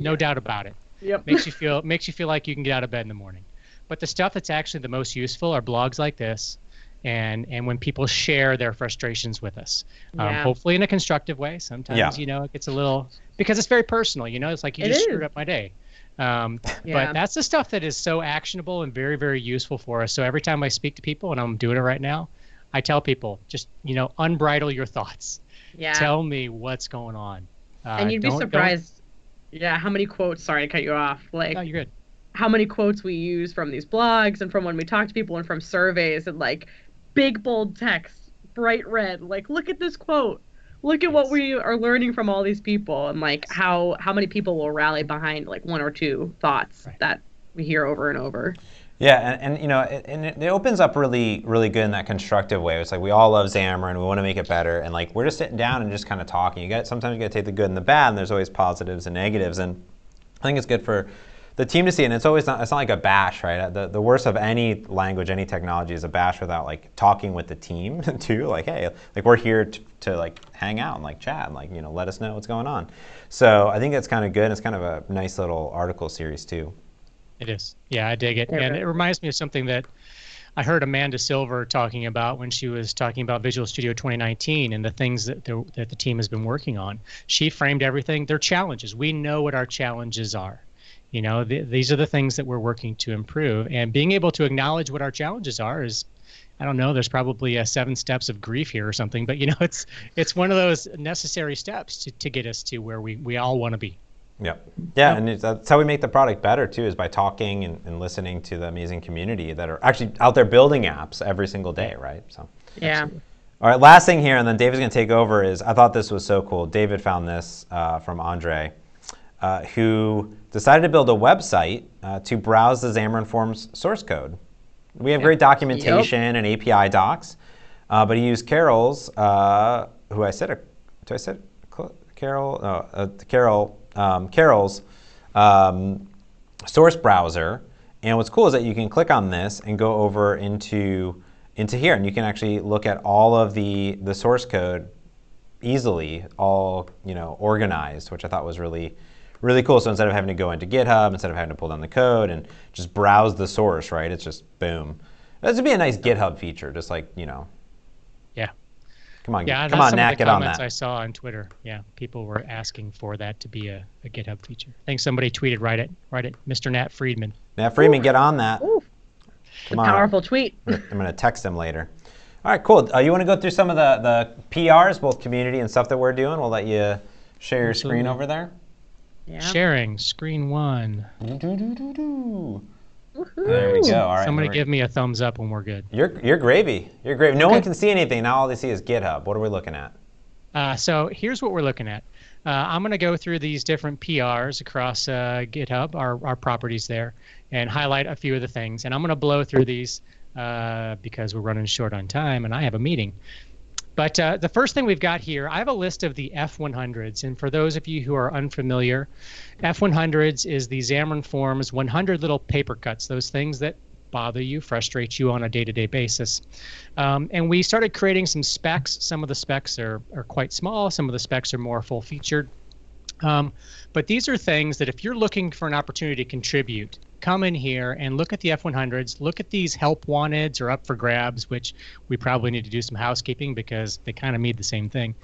No doubt about it. Yep. makes you feel makes you feel like you can get out of bed in the morning. But the stuff that's actually the most useful are blogs like this, and and when people share their frustrations with us, um, Yeah. hopefully in a constructive way. Sometimes Yeah. you know it gets a little because it's very personal. You know, it's like you It just is. screwed up my day. Um, Yeah. But that's the stuff that is so actionable and very very useful for us. So every time I speak to people, and I'm doing it right now, I tell people just you know unbridle your thoughts. Yeah. Tell me what's going on. Uh, and you'd be surprised. Yeah, how many quotes? Sorry to cut you off. Like No, you're good. how many quotes we use from these blogs and from when we talk to people and from surveys and like big bold text, bright red. Like look at this quote. Look at what we are learning from all these people and like how how many people will rally behind like one or two thoughts Right. that we hear over and over. Yeah, and, and you know, it, and it, it opens up really, really good in that constructive way. It's like we all love Xamarin, we want to make it better, and like we're just sitting down and just kind of talking. You got sometimes you got to take the good and the bad, and there's always positives and negatives, and I think it's good for the team to see. And it's always not, it's not like a bash, right? The the worst of any language, any technology is a bash without like talking with the team too. Like, hey, like we're here to, to like hang out and like chat, and like you know, let us know what's going on. So I think that's kind of good. It's kind of a nice little article series too. It is. Yeah, I dig it. Yeah, and it reminds me of something that I heard Amanda Silver talking about when she was talking about Visual Studio 2019 and the things that the, that the team has been working on. She framed everything, their challenges. We know what our challenges are. You know, th- these are the things that we're working to improve. And being able to acknowledge what our challenges are is, I don't know, there's probably a seven steps of grief here or something, but you know, it's it's one of those necessary steps to, to get us to where we, we all want to be. Yep. Yeah, and it's, that's how we make the product better too, is by talking and, and listening to the amazing community that are actually out there building apps every single day, right? So, Yeah. all right, last thing here, and then David's going to take over. Is I thought this was so cool. David found this uh, from Andre, uh, who decided to build a website uh, to browse the Xamarin Forms source code. We have great documentation and API docs, uh, but he used Carol's, uh, who I said, do I said Carol? No, uh, Carol, um, Carol's um, source browser. And what's cool is that you can click on this and go over into into here, and you can actually look at all of the the source code easily, all you know organized, which I thought was really really cool. So instead of having to go into GitHub, instead of having to pull down the code and just browse the source, right? It's just boom. This would be a nice GitHub feature, just like you know. Yeah. Come on, Yeah, come that's on, some Nat, of the get on comments that. I saw on Twitter. Yeah, people were asking for that to be a, a GitHub feature. I think somebody tweeted right at right at Mr. Nat Friedman. Nat Friedman, get on that. Ooh, Come the on. powerful tweet. I'm going to text him later. All right, cool. Uh, you want to go through some of the, the PRs, both community and stuff that we're doing? We'll let you share your screen over there. Yeah. Sharing screen one. There we go. All right. Somebody give me a thumbs up when we're good. You're, you're gravy. You're gravy. No one can see anything. Now all they see is GitHub. What are we looking at? Uh, so here's what we're looking at. Uh, I'm going to go through these different PRs across uh, GitHub, our, our properties there, and highlight a few of the things. And I'm going to blow through these uh, because we're running short on time and I have a meeting. But uh, the first thing we've got here, I have a list of the F100s. And for those of you who are unfamiliar, F100s is the Xamarin Forms 100 little paper cuts, those things that bother you, frustrate you on a day to day basis. Um, and we started creating some specs. Some of the specs are, are quite small, some of the specs are more full featured. Um, but these are things that if you're looking for an opportunity to contribute, come in here and look at the F100s, look at these help wanteds or up for grabs, which we probably need to do some housekeeping because they kind of mean the same thing.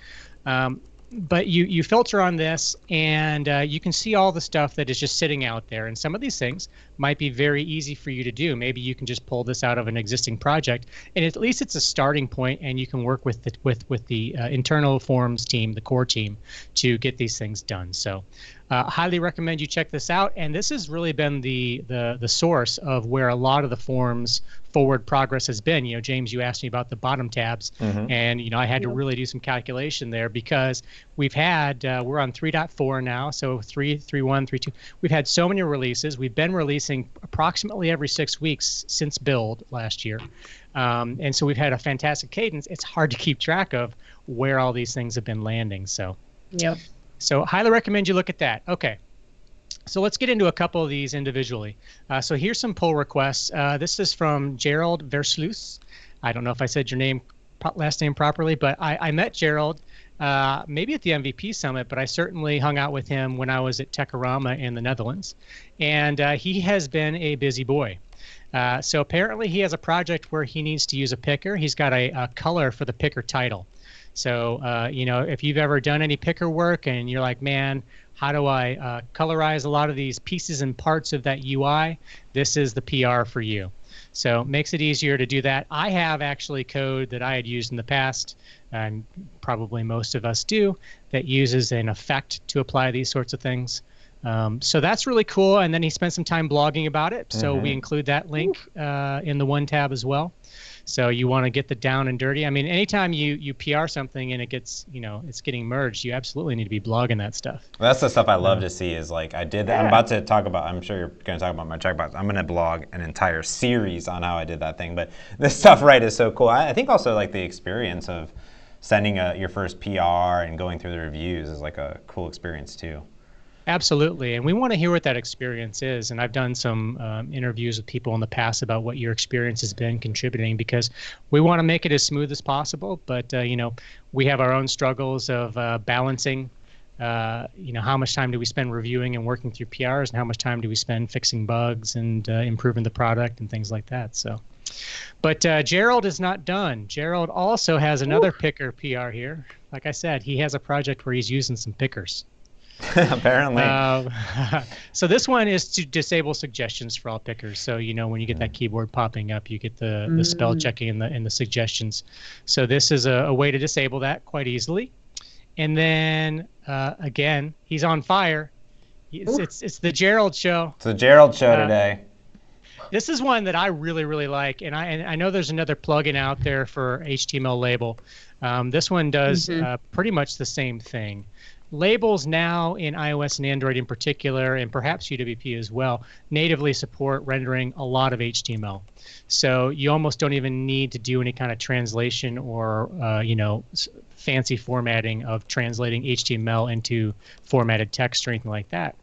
Um, but you you filter on this and uh, you can see all the stuff that is just sitting out there. And some of these things might be very easy for you to do. Maybe you can just pull this out of an existing project. And at least it's a starting point and you can work with the with with the uh, internal forms team the core team to get these things done. So uh, highly recommend you check this out. And this has really been the the the source of where a lot of the forms forward progress has been. You know james you asked me about the bottom tabs. And you know i had to really do some calculation there because we've had uh, we're on 3.4 now. So 3 3 1 3 2 we've had so many releases. We've been releasing approximately every six weeks since build last year. Um, and so we've had a fantastic cadence. It's hard to keep track of where all these things have been landing. So Yep. So highly recommend you look at that. Okay. So let's get into a couple of these individually. Uh, so here's some pull requests. Uh, this is from Gerald Versluis. I don't know if I said your name, last name properly, but I, I met Gerald uh, maybe at the MVP summit, but I certainly hung out with him when I was at Techorama in the Netherlands. And uh, he has been a busy boy. Uh, so apparently he has a project where he needs to use a picker. He's got a, a color for the picker title. So, uh, you know, if you've ever done any picker work and you're like, man, how do I uh, colorize a lot of these pieces and parts of that UI? This is the PR for you. So it makes it easier to do that. I have actually code that I had used in the past, and probably most of us do, that uses an effect to apply these sorts of things. Um, so that's really cool. And then he spent some time blogging about it. So we include that link uh, in the one tab as well. So you want to get the down and dirty. I mean, anytime you you PR something and it gets you know it's getting merged, you absolutely need to be blogging that stuff. That's the stuff I love to see. Is like I did. I'm about to talk about. I'm sure you're going to talk about my checkbox. I'm going to blog an entire series on how I did that thing. But this stuff right is so cool. I, I think also like the experience of sending a, your first PR and going through the reviews is like a cool experience too. Absolutely, and we want to hear what that experience is. And I've done some um, interviews with people in the past about what your experience has been contributing because we want to make it as smooth as possible. But uh, you know, we have our own struggles of uh, balancing. Uh, you know, how much time do we spend reviewing and working through PRs, and how much time do we spend fixing bugs and uh, improving the product and things like that. So, but uh, Gerald is not done. Gerald also has another picker PR here. Like I said, he has a project where he's using some pickers. Apparently. Um, so this one is to disable suggestions for all pickers. So you know when you get that keyboard popping up, you get the, the spell checking and the and the suggestions. So this is a, a way to disable that quite easily. And then uh, again, he's on fire. It's, it's it's the Gerald show. it's the Gerald show uh, today. This is one that I really, really like, and I and I know there's another plugin out there for HTML label. Um, this one does uh, pretty much the same thing. Labels now in iOS and Android in particular, and perhaps UWP as well, natively support rendering a lot of HTML. So you almost don't even need to do any kind of translation or uh, you know fancy formatting of translating HTML into formatted text or anything like that.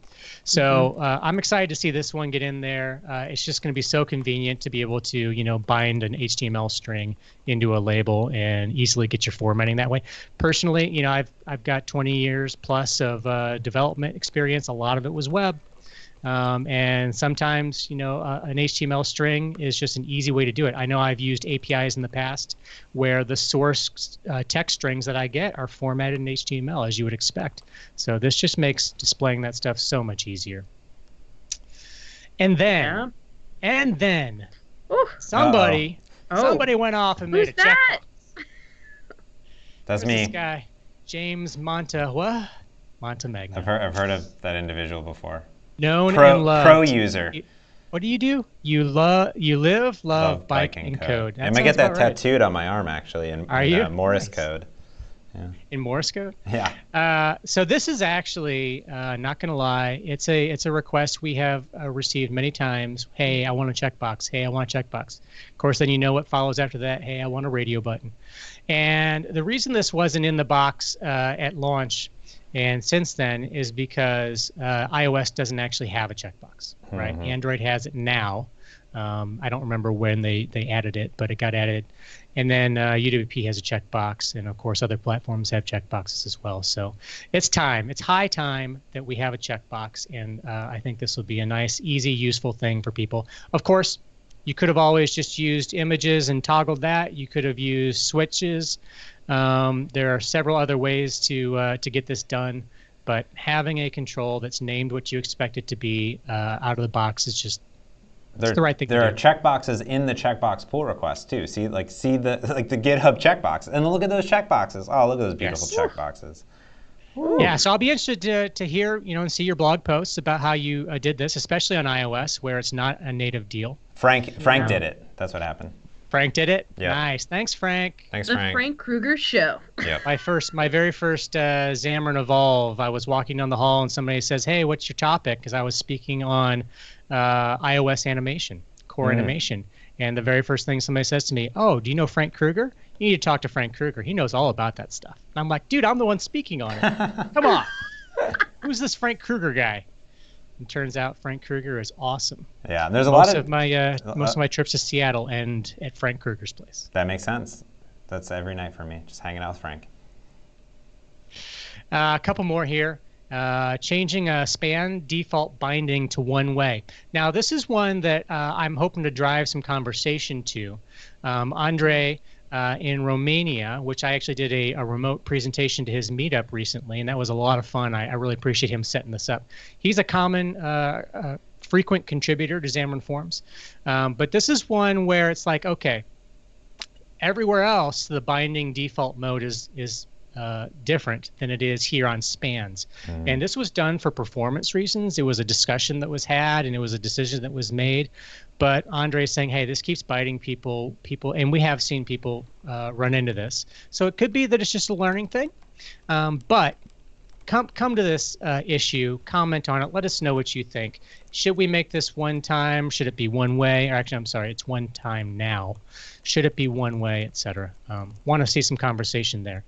So uh, I'm excited to see this one get in there. Uh, it's just going to be so convenient to be able to, you know, bind an HTML string into a label and easily get your formatting that way. Personally, you know, I've I've got 20 years plus of uh, development experience. A lot of it was web. Um, and sometimes, you know, uh, an HTML string is just an easy way to do it. I know I've used APIs in the past where the source uh, text strings that I get are formatted in HTML, as you would expect. So this just makes displaying that stuff so much easier. And then, Yeah. and then, Ooh. somebody Oh, Somebody went off and who's made a check. that? That's Who's This guy, James Monta, what? Montemagno. I've heard, I've heard of that individual before. Known Pro, and loved. pro user. What do you do? You love, you live, love, Love bike, biking and code. code. I'm gonna get that about right. tattooed on my arm actually in, Are in, you? uh, Morse Nice. code. in Morse code. Yeah. Uh, so this is actually uh, not going to lie. It's a it's a request we have uh, received many times. Hey, I want a checkbox. Hey, I want a checkbox. Of course, then you know what follows after that. Hey, I want a radio button. And the reason this wasn't in the box uh, at launch, and since then, is because uh, iOS doesn't actually have a checkbox. Right? Mhm. Android has it now. Um, I don't remember when they they added it, but it got added. And then uh, UWP has a checkbox, and of course, other platforms have checkboxes as well. So it's time. It's high time that we have a checkbox, and uh, I think this will be a nice, easy, useful thing for people. Of course, you could have always just used images and toggled that. You could have used switches. Um, there are several other ways to uh, to get this done, but having a control that's named what you expect it to be uh, out of the box is just There, the right thing to there are checkboxes in the checkbox pull request too. See, like see the like the GitHub checkbox, and look at those checkboxes. Oh, look at those beautiful Yes. checkboxes. Yeah, so I'll be interested to, to hear, you know, and see your blog posts about how you uh, did this, especially on iOS where it's not a native deal. Frank Frank Yeah. did it. That's what happened. Frank did it. Yeah. Nice. Thanks, Frank. Thanks, The Frank. Frank Krueger Show. Yep. My first, my very first uh, Xamarin Evolve. I was walking down the hall and somebody says, "Hey, what's your topic?" Because I was speaking on uh, iOS animation, core Mm. animation, and the very first thing somebody says to me, "Oh, do you know Frank Krueger? You need to talk to Frank Krueger. He knows all about that stuff." And I'm like, "Dude, I'm the one speaking on it. Come on, who's this Frank Krueger guy?" And turns out Frank Krueger is awesome. Yeah, there's a Most lot of of my uh, uh, most of my trips to Seattle end at Frank Krueger's place. that makes sense. That's every night for me, just hanging out with Frank. Uh, a couple more here. Uh, changing a span default binding to one way. Now, this is one that uh, I'm hoping to drive some conversation to. Um, Andre uh, in Romania, which I actually did a, a remote presentation to his meetup recently, and that was a lot of fun. I, I really appreciate him setting this up. He's a common, uh, uh, frequent contributor to Xamarin Forms, um, but this is one where it's like, okay, everywhere else the binding default mode is is uh, different than it is here on spans. And this was done for performance reasons. It was a discussion that was had and it was a decision that was made. But andre is saying hey this keeps biting people people and we have seen people uh, run into this. So it could be that it's just a learning thing. Um, but come come to this uh, issue comment on it let us know what you think. Should we make this one time? Should it be one way? Or actually i'm sorry it's one time now. Should it be one way etc um, want to see some conversation there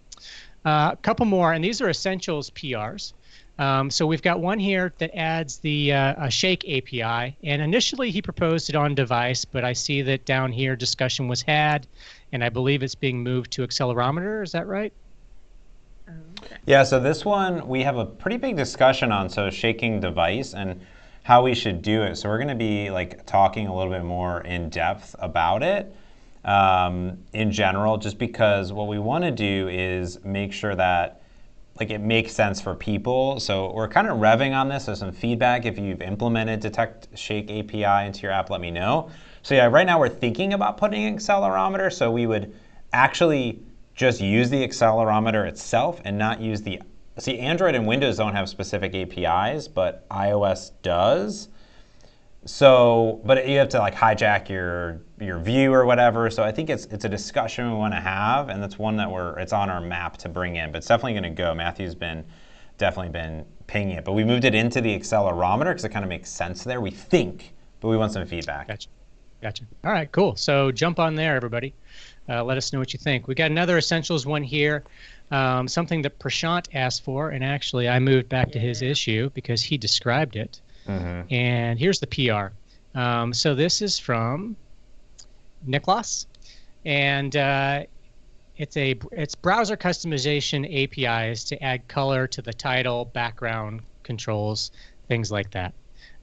uh, a couple more and these are essentials prs um, so we've got one here that adds the uh, shake api and initially he proposed it on device but i see that down here discussion was had and i believe it's being moved to accelerometer. Is that right? Yeah, so this one we have a pretty big discussion on so shaking device and how we should do it. So we're going to be like talking a little bit more in depth about it um, in general, just because what we want to do is make sure that like it makes sense for people. So we're kind of revving on this. So some feedback if you've implemented Detect Shake API into your app, let me know. So yeah, right now we're thinking about putting an accelerometer. So we would actually just use the accelerometer itself and not use the see Android and Windows don't have specific APIs, but iOS does. So, but you have to like hijack your your view or whatever. So I think it's it's a discussion we want to have, and that's one that we're it's on our map to bring in. But it's definitely going to go. Matthew's been definitely been pinging it, but we moved it into the accelerometer because it kind of makes sense there. We think, but we want some feedback. Gotcha. Gotcha. All right, cool. So jump on there, everybody. Uh, let us know what you think. We got another essentials one here, um, something that Prashant asked for, and actually I moved back to his issue because he described it. Mm-hmm. And here's the PR. Um, so this is from Niklas, and uh, it's a it's browser customization APIs to add color to the title, background controls, things like that.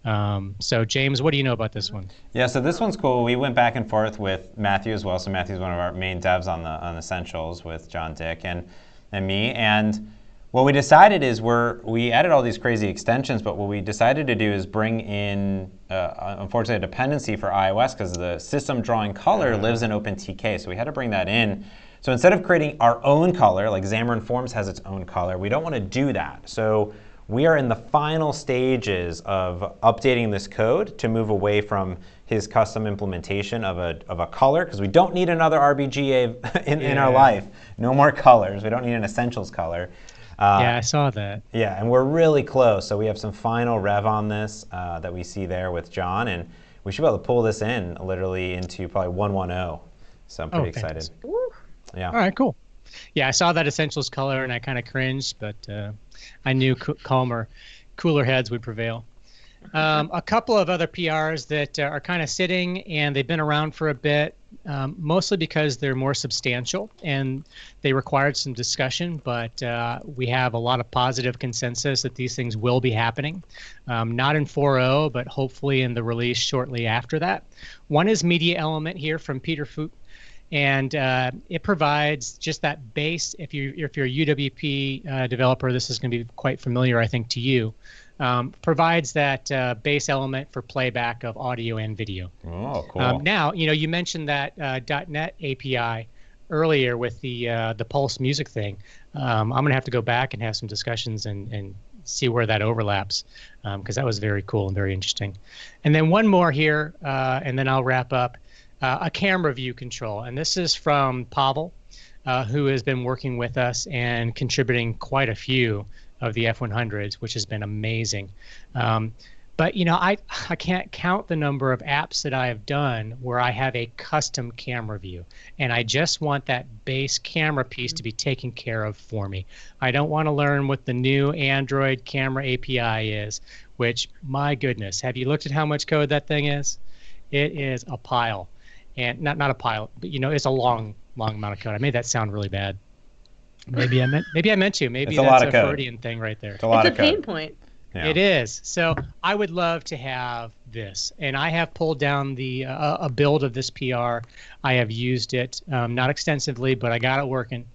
Um, so James, what do you know about this one? Yeah, so this one's cool. We went back and forth with Matthew as well. So Matthew's one of our main devs on the on Essentials with Jon Dick and and me. And what we decided is we're we added all these crazy extensions, but what we decided to do is bring in, uh, unfortunately, a dependency for iOS because the system drawing color lives in OpenTK. So we had to bring that in. So instead of creating our own color, like Xamarin Forms has its own color, we don't want to do that. So we are in the final stages of updating this code to move away from his custom implementation of a, of a color because we don't need another RBGA in, in our life. No more colors. We don't need an essentials color. Uh, yeah, I saw that. yeah, and we're really close. So we have some final rev on this uh, that we see there with John, and we should be able to pull this in literally into probably 110. So I'm pretty Oh, excited. fantastic. Woo. Yeah. All right, cool. Yeah, I saw that essentials color and I kind of cringed, but uh, I knew co- calmer, cooler heads would prevail. Um, a couple of other PRs that uh, are kind of sitting and they've been around for a bit, um, mostly because they're more substantial and they required some discussion, but uh, we have a lot of positive consensus that these things will be happening. Um, not in 4.0, but hopefully in the release shortly after that. One is Media Element here from Peter Foot and uh, it provides just that base. If you if you're a UWP uh, developer, this is going to be quite familiar, I think, to you. Um, provides that uh, base element for playback of audio and video. Oh, cool. Um, now, you know, you mentioned that uh, .NET API earlier with the uh, the Pulse music thing. Um, I'm going to have to go back and have some discussions and and see where that overlaps because that was very cool and very interesting. And then one more here, uh, and then I'll wrap up. Uh, a camera view control, and this is from Pavel, uh, who has been working with us and contributing quite a few of the F100s, which has been amazing. Um, but you know, I I can't count the number of apps that I have done where I have a custom camera view, and I just want that base camera piece to be taken care of for me. I don't want to learn what the new Android camera API is, which my goodness, have you looked at how much code that thing is? It is a pile, and not not a pile, but you know, it's a long long amount of code. I made that sound really bad. Maybe I meant maybe I meant to. Maybe It's a that's lot a of code. Freudian thing right there. it's a lot it's a of pain point. Yeah. It is. So I would love to have this, and I have pulled down the uh, a build of this PR. I have used it, um, not extensively, but I got it working,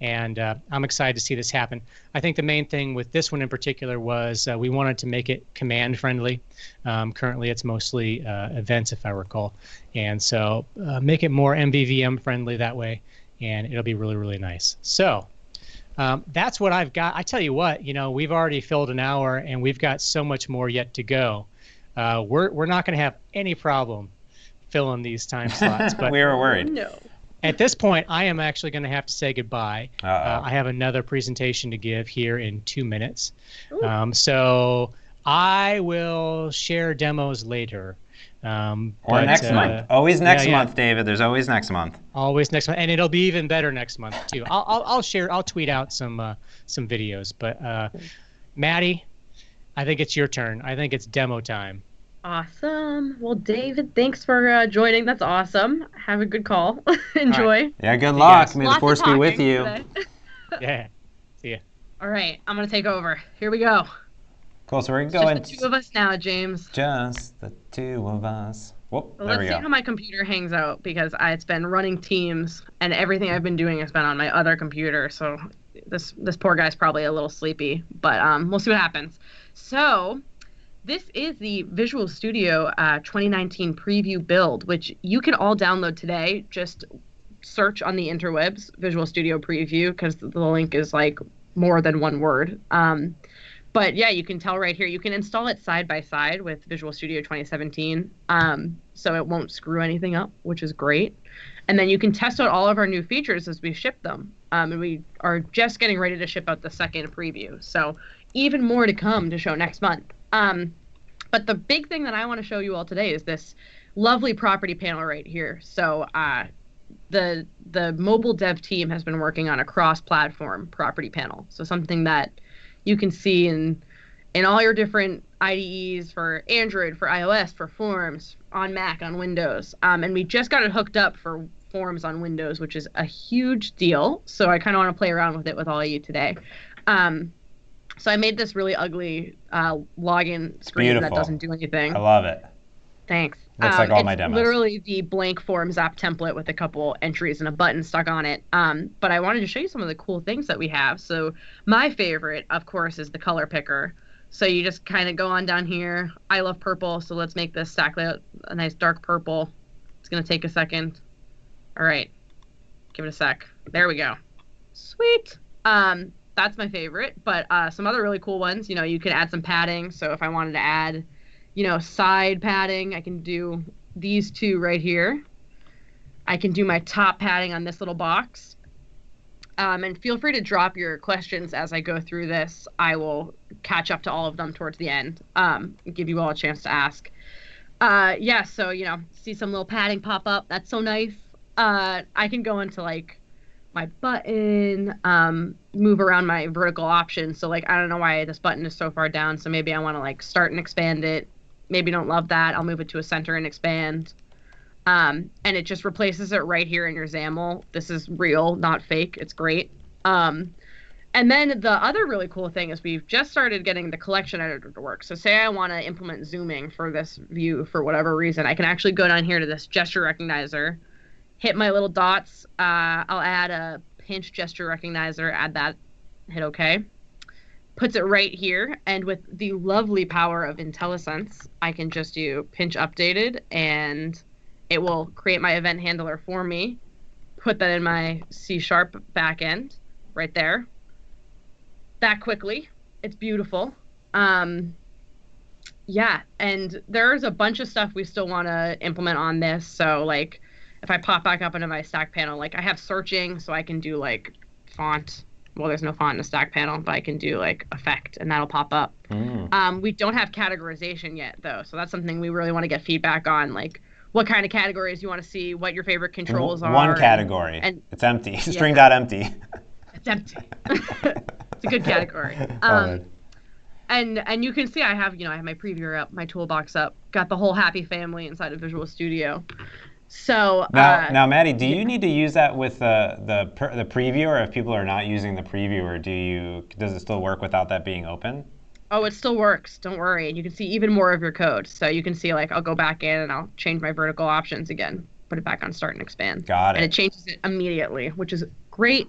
and uh, I'm excited to see this happen. I think the main thing with this one in particular was uh, we wanted to make it command friendly. Um, currently, it's mostly uh, events, if I recall, and so uh, make it more MVVM friendly that way, and it'll be really really nice. So. Um, that's what I've got. I tell you what, you know, we've already filled an hour and we've got so much more yet to go. Uh, we're we're not going to have any problem filling these time slots. But we were worried. No. at this point, I am actually going to have to say goodbye. Uh, I have another presentation to give here in two minutes. Um, so I will share demos later. Um, or but, next uh, month. Always next yeah, yeah. month, David. There's always next month. Always next month, and it'll be even better next month too. I'll I'll, I'll share. I'll tweet out some uh, some videos. But uh, Maddy, I think it's your turn. I think it's demo time. Awesome. Well, David, thanks for uh, joining. That's awesome. Have a good call. Enjoy. Yeah, good luck. guys. May the Lots of force be with you. yeah. See Yeah. All right, I'm gonna take over. Here we go. Cool. So we're It's going. just the two of us now, James. Just the two of us. Whoop. Well, let's see go. how my computer hangs out because I, it's been running Teams and everything I've been doing has been on my other computer. So this this poor guy's probably a little sleepy, but um, we'll see what happens. So this is the Visual Studio uh, 2019 preview build, which you can all download today. Just search on the interwebs Visual Studio preview because the link is like more than one word. Um, but yeah, you can tell right here. You can install it side by side with Visual Studio 2017, um, so it won't screw anything up, which is great. And then you can test out all of our new features as we ship them. Um, and we are just getting ready to ship out the second preview, so even more to come to show next month. Um, but the big thing that I want to show you all today is this lovely property panel right here. So uh, the the mobile dev team has been working on a cross-platform property panel. So something that you can see in in all your different IDEs for Android, for iOS, for Forms, on Mac, on Windows. Um, and we just got it hooked up for Forms on Windows, which is a huge deal. So I kind of want to play around with it with all of you today. Um, so I made this really ugly uh, login screen that doesn't do anything. I love it. Thanks. Looks like all Um, it's my demos. Literally the blank forms app template with a couple entries and a button stuck on it. Um, but I wanted to show you some of the cool things that we have. So my favorite, of course, is the color picker. So you just kind of go on down here. I love purple, so let's make this stack layout a nice dark purple. It's gonna take a second. All right, give it a sec. There we go. Sweet. Um, that's my favorite. But uh, some other really cool ones. You know, you can add some padding. So if I wanted to add you know, side padding. I can do these two right here. I can do my top padding on this little box. Um, and feel free to drop your questions as I go through this. I will catch up to all of them towards the end. Um, give you all a chance to ask. Uh, yeah, so you know, see some little padding pop up. That's so nice. Uh, I can go into like my button, um, move around my vertical options. So like, I don't know why this button is so far down. So maybe I want to like start and expand it maybe don't love that, I'll move it to a center and expand. Um, and it just replaces it right here in your XAML. This is real, not fake. It's great. Um, and then the other really cool thing is we've just started getting the collection editor to work. So say I want to implement zooming for this view for whatever reason, I can actually go down here to this gesture recognizer, hit my little dots. Uh, I'll add a pinch gesture recognizer, add that, hit OK puts it right here. And with the lovely power of IntelliSense, I can just do pinch updated and it will create my event handler for me, put that in my C sharp backend right there. That quickly. It's beautiful. Um, yeah, and there's a bunch of stuff we still want to implement on this. So, like, if I pop back up into my stack panel, like, I have searching, so I can do like font well, there's no font in the stack panel, but I can do like effect and that'll pop up. Mm. Um, we don't have categorization yet though, so that's something we really want to get feedback on, like what kind of categories you want to see, what your favorite controls are. One category. and- it's empty. String dot empty. It's empty. it's a good category. Um, and and you can see I have you know I have my previewer up, my toolbox up, got the whole happy family inside of Visual Studio. So Now, uh, now, Maddy, do you need to use that with the the per, the preview, or if people are not using the previewer, do you does it still work without that being open? Oh, it still works. Don't worry. And you can see even more of your code. So you can see like I'll go back in and I'll change my vertical options again, put it back on start and expand. Got it. And it. it changes it immediately, which is great.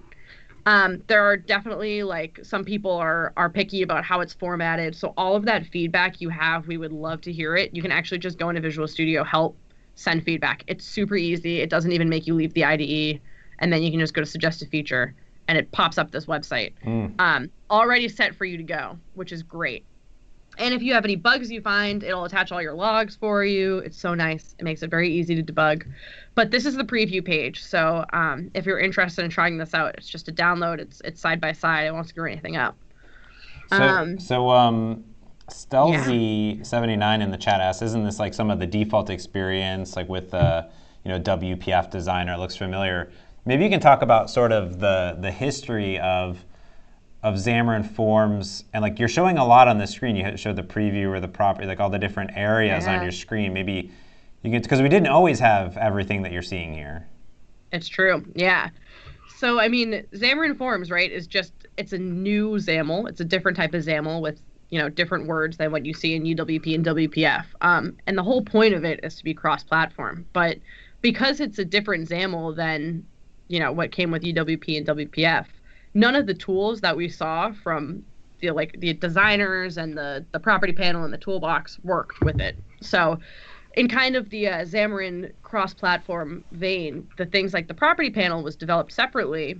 Um, there are definitely like some people are are picky about how it's formatted. So all of that feedback you have, we would love to hear it. You can actually just go into Visual Studio Help, send feedback. It's super easy. It doesn't even make you leave the IDE, and then you can just go to Suggest a Feature, and it pops up this website Mm. um, already set for you to go, which is great. And if you have any bugs you find, it'll attach all your logs for you. It's so nice. It makes it very easy to debug. But this is the preview page. So um, if you're interested in trying this out, it's just a download. It's it's side by side. It won't screw anything up. So, Um, so um, Stelzy79 in the chat asks, isn't this like some of the default experience, like with the you know WPF designer? It looks familiar. Maybe you can talk about sort of the the history of of Xamarin Forms, and like you're showing a lot on the screen. You showed the preview or the property, like all the different areas on your screen. Maybe you can, because we didn't always have everything that you're seeing here. It's true. Yeah. So I mean, Xamarin Forms, right, is just it's a new XAML. It's a different type of XAML with you know different words than what you see in UWP and WPF. Um, and the whole point of it is to be cross-platform. But because it's a different XAML than you know what came with UWP and WPF, none of the tools that we saw from the like the designers and the the property panel and the toolbox worked with it. So in kind of the uh, Xamarin cross-platform vein, the things like the property panel was developed separately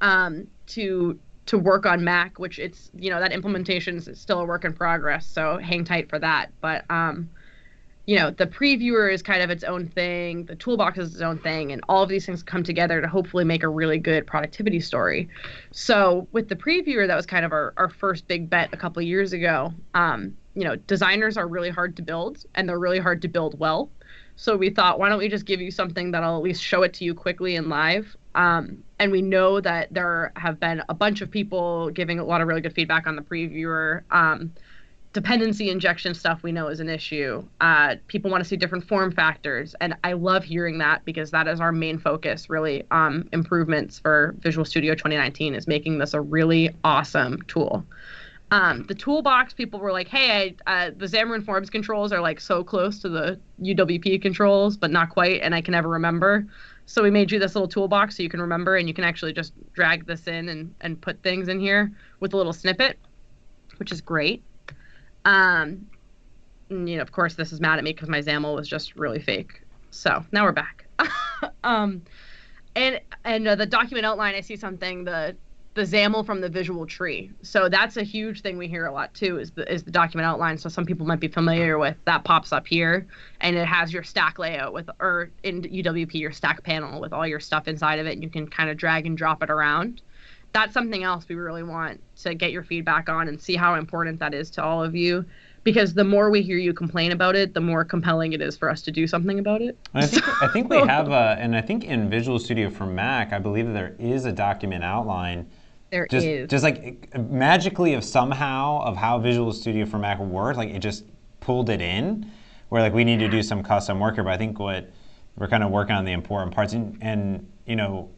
um, to to work on Mac, which it's you know that implementation is still a work in progress. So hang tight for that. But um, you know the previewer is kind of its own thing. The toolbox is its own thing, and all of these things come together to hopefully make a really good productivity story. So with the previewer, that was kind of our, our first big bet a couple years ago. Um, you know, designers are really hard to build, and they're really hard to build well. So we thought, why don't we just give you something that'll at least show it to you quickly and live? Um, and we know that there have been a bunch of people giving a lot of really good feedback on the previewer. Um, dependency injection stuff we know is an issue. Uh, people want to see different form factors, and I love hearing that because that is our main focus. Really, um, improvements for Visual Studio 2019 is making this a really awesome tool. Um, the toolbox people were like, "Hey, I, uh, the Xamarin Forms controls are like so close to the UWP controls, but not quite, and I can never remember." So we made you this little toolbox so you can remember, and you can actually just drag this in and and put things in here with a little snippet, which is great. Um, and, you know, of course, this is mad at me because my XAML was just really fake. So now we're back. um, and and uh, the document outline, I see something the the XAML from the visual tree. So that's a huge thing we hear a lot too is the is the document outline. So some people might be familiar with that pops up here and it has your stack layout with or in UWP your stack panel with all your stuff inside of it and you can kind of drag and drop it around. That's something else we really want to get your feedback on and see how important that is to all of you because the more we hear you complain about it, the more compelling it is for us to do something about it. I think I think we have a, and I think in Visual Studio for Mac, I believe there is a document outline there just, is. Just like magically of somehow of how Visual Studio for Mac worked, like it just pulled it in, where like we need to do some custom work here. But I think what we're kind of working on the important parts, and, and you know,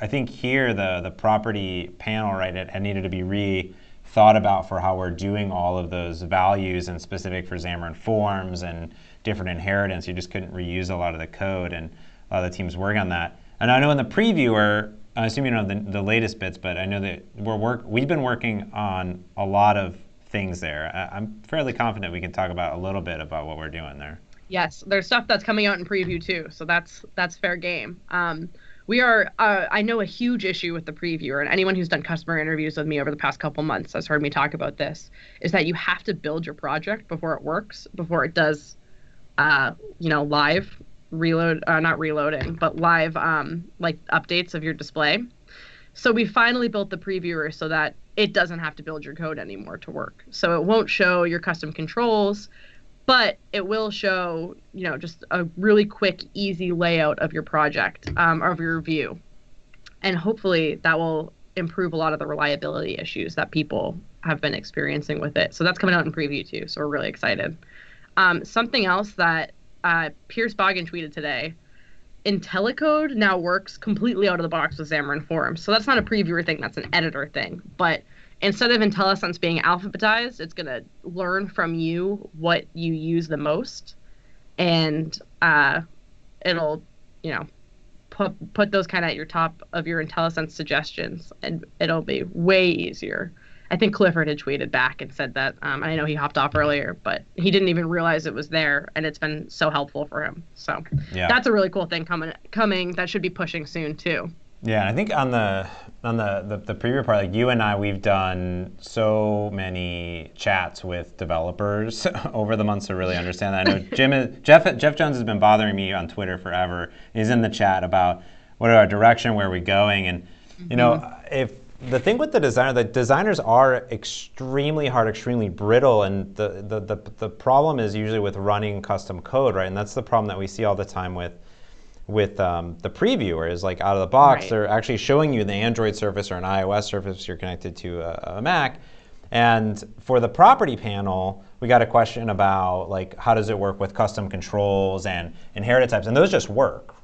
I think here the the property panel, right, it, it needed to be re thought about for how we're doing all of those values and specific for Xamarin Forms and different inheritance. You just couldn't reuse a lot of the code, and a lot of the teams working on that. And I know in the previewer, I assume you know the, the latest bits, but I know that we're work we've been working on a lot of things there. I, I'm fairly confident we can talk about a little bit about what we're doing there. Yes, there's stuff that's coming out in preview too, so that's that's fair game. Um, we are uh, I know a huge issue with the previewer, and anyone who's done customer interviews with me over the past couple months has heard me talk about this. Is that you have to build your project before it works, before it does, uh, you know, live reload uh, not reloading but live um, like updates of your display. So we finally built the previewer so that it doesn't have to build your code anymore to work. So it won't show your custom controls but it will show you know just a really quick easy layout of your project um, of your view. And hopefully that will improve a lot of the reliability issues that people have been experiencing with it. So that's coming out in preview too so we're really excited. Um, something else that uh, Pierce Boggan tweeted today. IntelliCode now works completely out of the box with Xamarin Forms. So that's not a previewer thing, that's an editor thing. But instead of IntelliSense being alphabetized, it's going to learn from you what you use the most. And uh, it'll, you know, put, put those kind of at your top of your IntelliSense suggestions. And it'll be way easier I think Clifford had tweeted back and said that. Um, I know he hopped off earlier, but he didn't even realize it was there, and it's been so helpful for him. So yeah. that's a really cool thing coming. Coming that should be pushing soon too. Yeah, I think on the on the, the, the preview part, like you and I, we've done so many chats with developers over the months to really understand that. I know Jim is, Jeff Jeff Jones has been bothering me on Twitter forever. He's in the chat about what are our direction, where are we going, and you know mm-hmm. if the thing with the designer, the designers are extremely hard, extremely brittle, and the, the, the, the, problem is usually with running custom code, right? And that's the problem that we see all the time with with um, the previewer is like out of the box, right. they're actually showing you the Android surface or an iOS surface you're connected to a, a Mac. And for the property panel, we got a question about like how does it work with custom controls and inherited types, and those just work.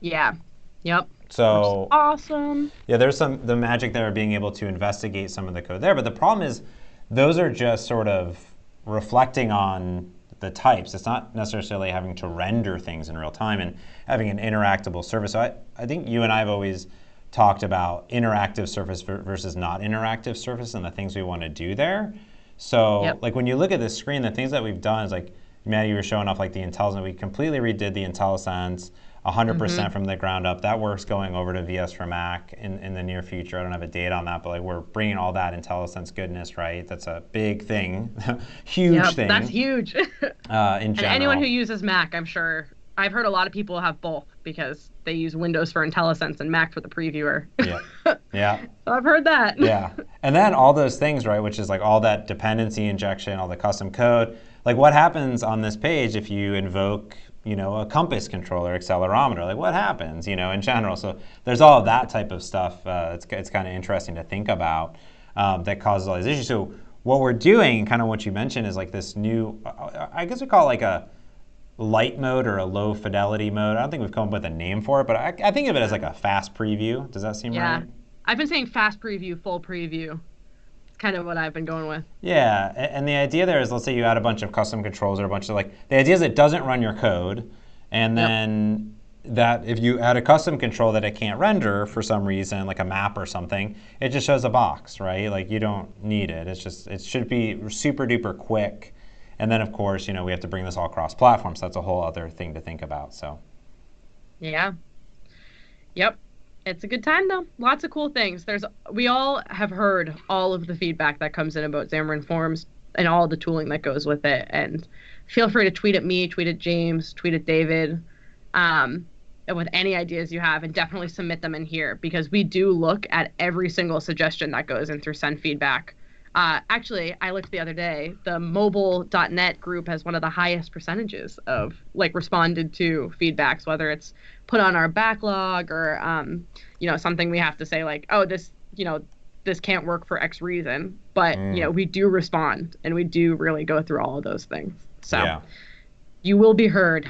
Yeah. Yep. So awesome. Yeah, there's some the magic there of being able to investigate some of the code there, but the problem is those are just sort of reflecting on the types. It's not necessarily having to render things in real time and having an interactable surface. So I, I think you and I have always talked about interactive surface versus not interactive surface and the things we want to do there. So yep. like when you look at this screen, the things that we've done is like Maddy, you were showing off like the IntelliSense. We completely redid the IntelliSense. 100% mm hmm from the ground up. That work's going over to VS for Mac in, in the near future. I don't have a date on that, but like we're bringing all that IntelliSense goodness, right? That's a big thing, huge yep, thing. That's huge. uh, in general. And anyone who uses Mac, I'm sure, I've heard a lot of people have both because they use Windows for IntelliSense and Mac for the previewer. yeah. Yeah. so I've heard that. yeah. And then all those things, right, which is like all that dependency injection, all the custom code. Like what happens on this page if you invoke you know, a compass controller, accelerometer, like what happens, you know, in general. So there's all of that type of stuff. Uh, it's it's kind of interesting to think about um, that causes all these issues. So what we're doing, kind of what you mentioned, is like this new, I guess we call it like a light mode or a low fidelity mode. I don't think we've come up with a name for it, but I, I think of it as like a fast preview. Does that seem right? yeah. right? I've been saying fast preview, full preview kind of what I've been going with. Yeah, and the idea there is, let's say you add a bunch of custom controls or a bunch of like, the idea is it doesn't run your code, and Yep. then that if you add a custom control that it can't render for some reason, like a map or something, it just shows a box, right? Like you don't need it. It's just it should be super duper quick. And then of course, you know, we have to bring this all across platforms. So that's a whole other thing to think about. So Yeah. Yep. It's a good time though. Lots of cool things. There's we all have heard all of the feedback that comes in about Xamarin Forms and all the tooling that goes with it. And feel free to tweet at me, tweet at James, tweet at David, um, with any ideas you have, and definitely submit them in here because we do look at every single suggestion that goes in through send feedback. Uh, actually, I looked the other day. The mobile.net group has one of the highest percentages of like responded to feedbacks, whether it's put on our backlog or um, you know something we have to say like, oh, this you know this can't work for X reason. But Mm. you know we do respond and we do really go through all of those things. So yeah, you will be heard.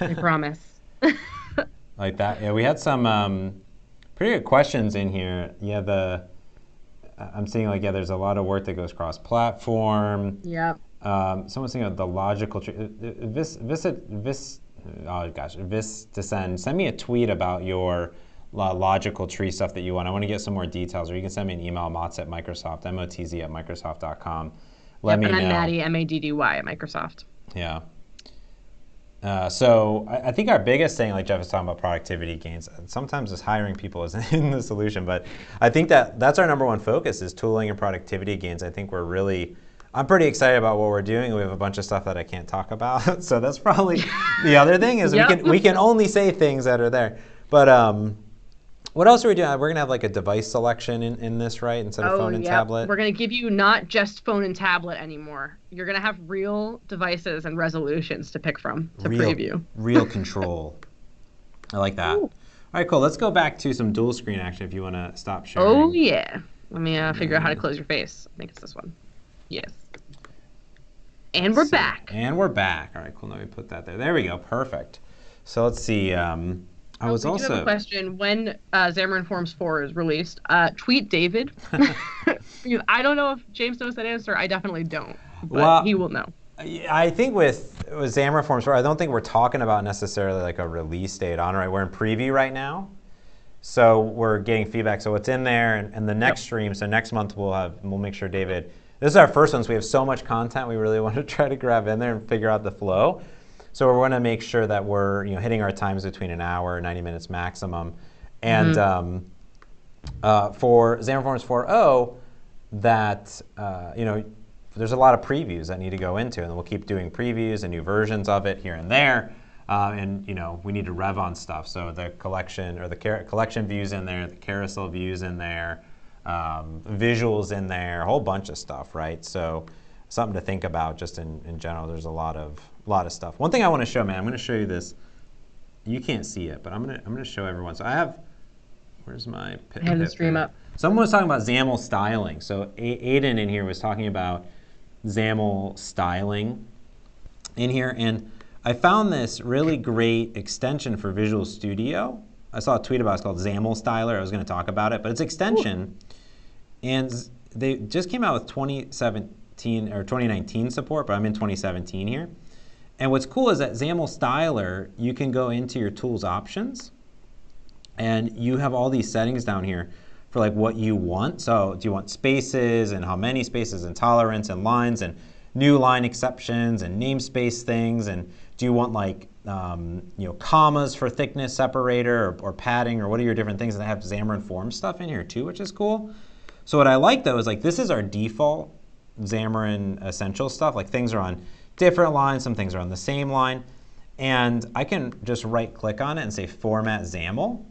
I promise. like that. Yeah, we had some um, pretty good questions in here. Yeah, the I'm seeing like yeah, there's a lot of work that goes cross-platform. Yeah. Um, someone's saying the logical tree. uh, uh, Vis, visit, vis, oh gosh, vis descend. Send me a tweet about your logical tree stuff that you want. I want to get some more details, or you can send me an email, motz at Microsoft, M-O-T-Z at Microsoft.com. Let yep. me and I'm know. Maddy M A D D Y at Microsoft. Yeah. Uh, so I, I think our biggest thing, like Jeff was talking about productivity gains, and sometimes just hiring people isn't in the solution, but I think that that's our number one focus is tooling and productivity gains. I think we're really, I'm pretty excited about what we're doing. We have a bunch of stuff that I can't talk about, so that's probably the other thing is Yep. we can we can only say things that are there. But um, what else are we doing? We're gonna have like a device selection in, in this, right? Instead of phone and Oh, tablet. We're gonna give you not just phone and tablet anymore. You're gonna have real devices and resolutions to pick from to real, preview. Real control. I like that. Ooh. All right, cool. Let's go back to some dual screen action if you want to stop sharing. Oh yeah. Let me uh, figure out how to close your face. I think it's this one. Yes. And we're So- back. And we're back. All right, cool. Let me put that there. There we go. Perfect. So let's see. Um, I was also. have a question when uh, Xamarin Forms 4 is released. Uh, tweet David. I don't know if James knows that answer. I definitely don't. But Well- he will know. I think with with Xamarin Forms 4, I don't think we're talking about necessarily like a release date on. Right? We're in preview right now. So we're getting feedback. So what's in there, and, and the next stream. So next month we'll have we'll make sure David. This is our first one, so we have so much content we really want to try to grab in there and figure out the flow. So we're going to make sure that we're you know hitting our times between an hour, 90 minutes maximum, and um, uh, for Xamarin Forms 4.0, that uh, you know there's a lot of previews that need to go into, and we'll keep doing previews and new versions of it here and there. Uh, and you know we need to rev on stuff. So the collection or the car- collection views in there, the carousel views in there, um, visuals in there, a whole bunch of stuff, right? So something to think about just in, in general. There's a lot of lot of stuff. One thing I want to show, man, I'm going to show you this. You can't see it, but I'm gonna I'm gonna show everyone. So I have. Where's my? Pit, I have the stream up. Someone was talking about XAML styling. So A- Aiden in here was talking about XAML styling in here, and I found this really great extension for Visual Studio. I saw a tweet about it. It's called XAML Styler. I was going to talk about it, but it's extension, and they just came out with 2017 or 2019 support, but I'm in 2017 here. And what's cool is that XAML Styler, you can go into your tools options and you have all these settings down here for like what you want. So do you want spaces and how many spaces and tolerance and lines and new line exceptions and namespace things and do you want like um, you know commas for thickness separator or, or padding or what are your different things that have Xamarin Forms stuff in here too, which is cool. So what I like though is like this is our default Xamarin Essential stuff. Like things are on different lines, some things are on the same line. And I can just right click on it and say format XAML.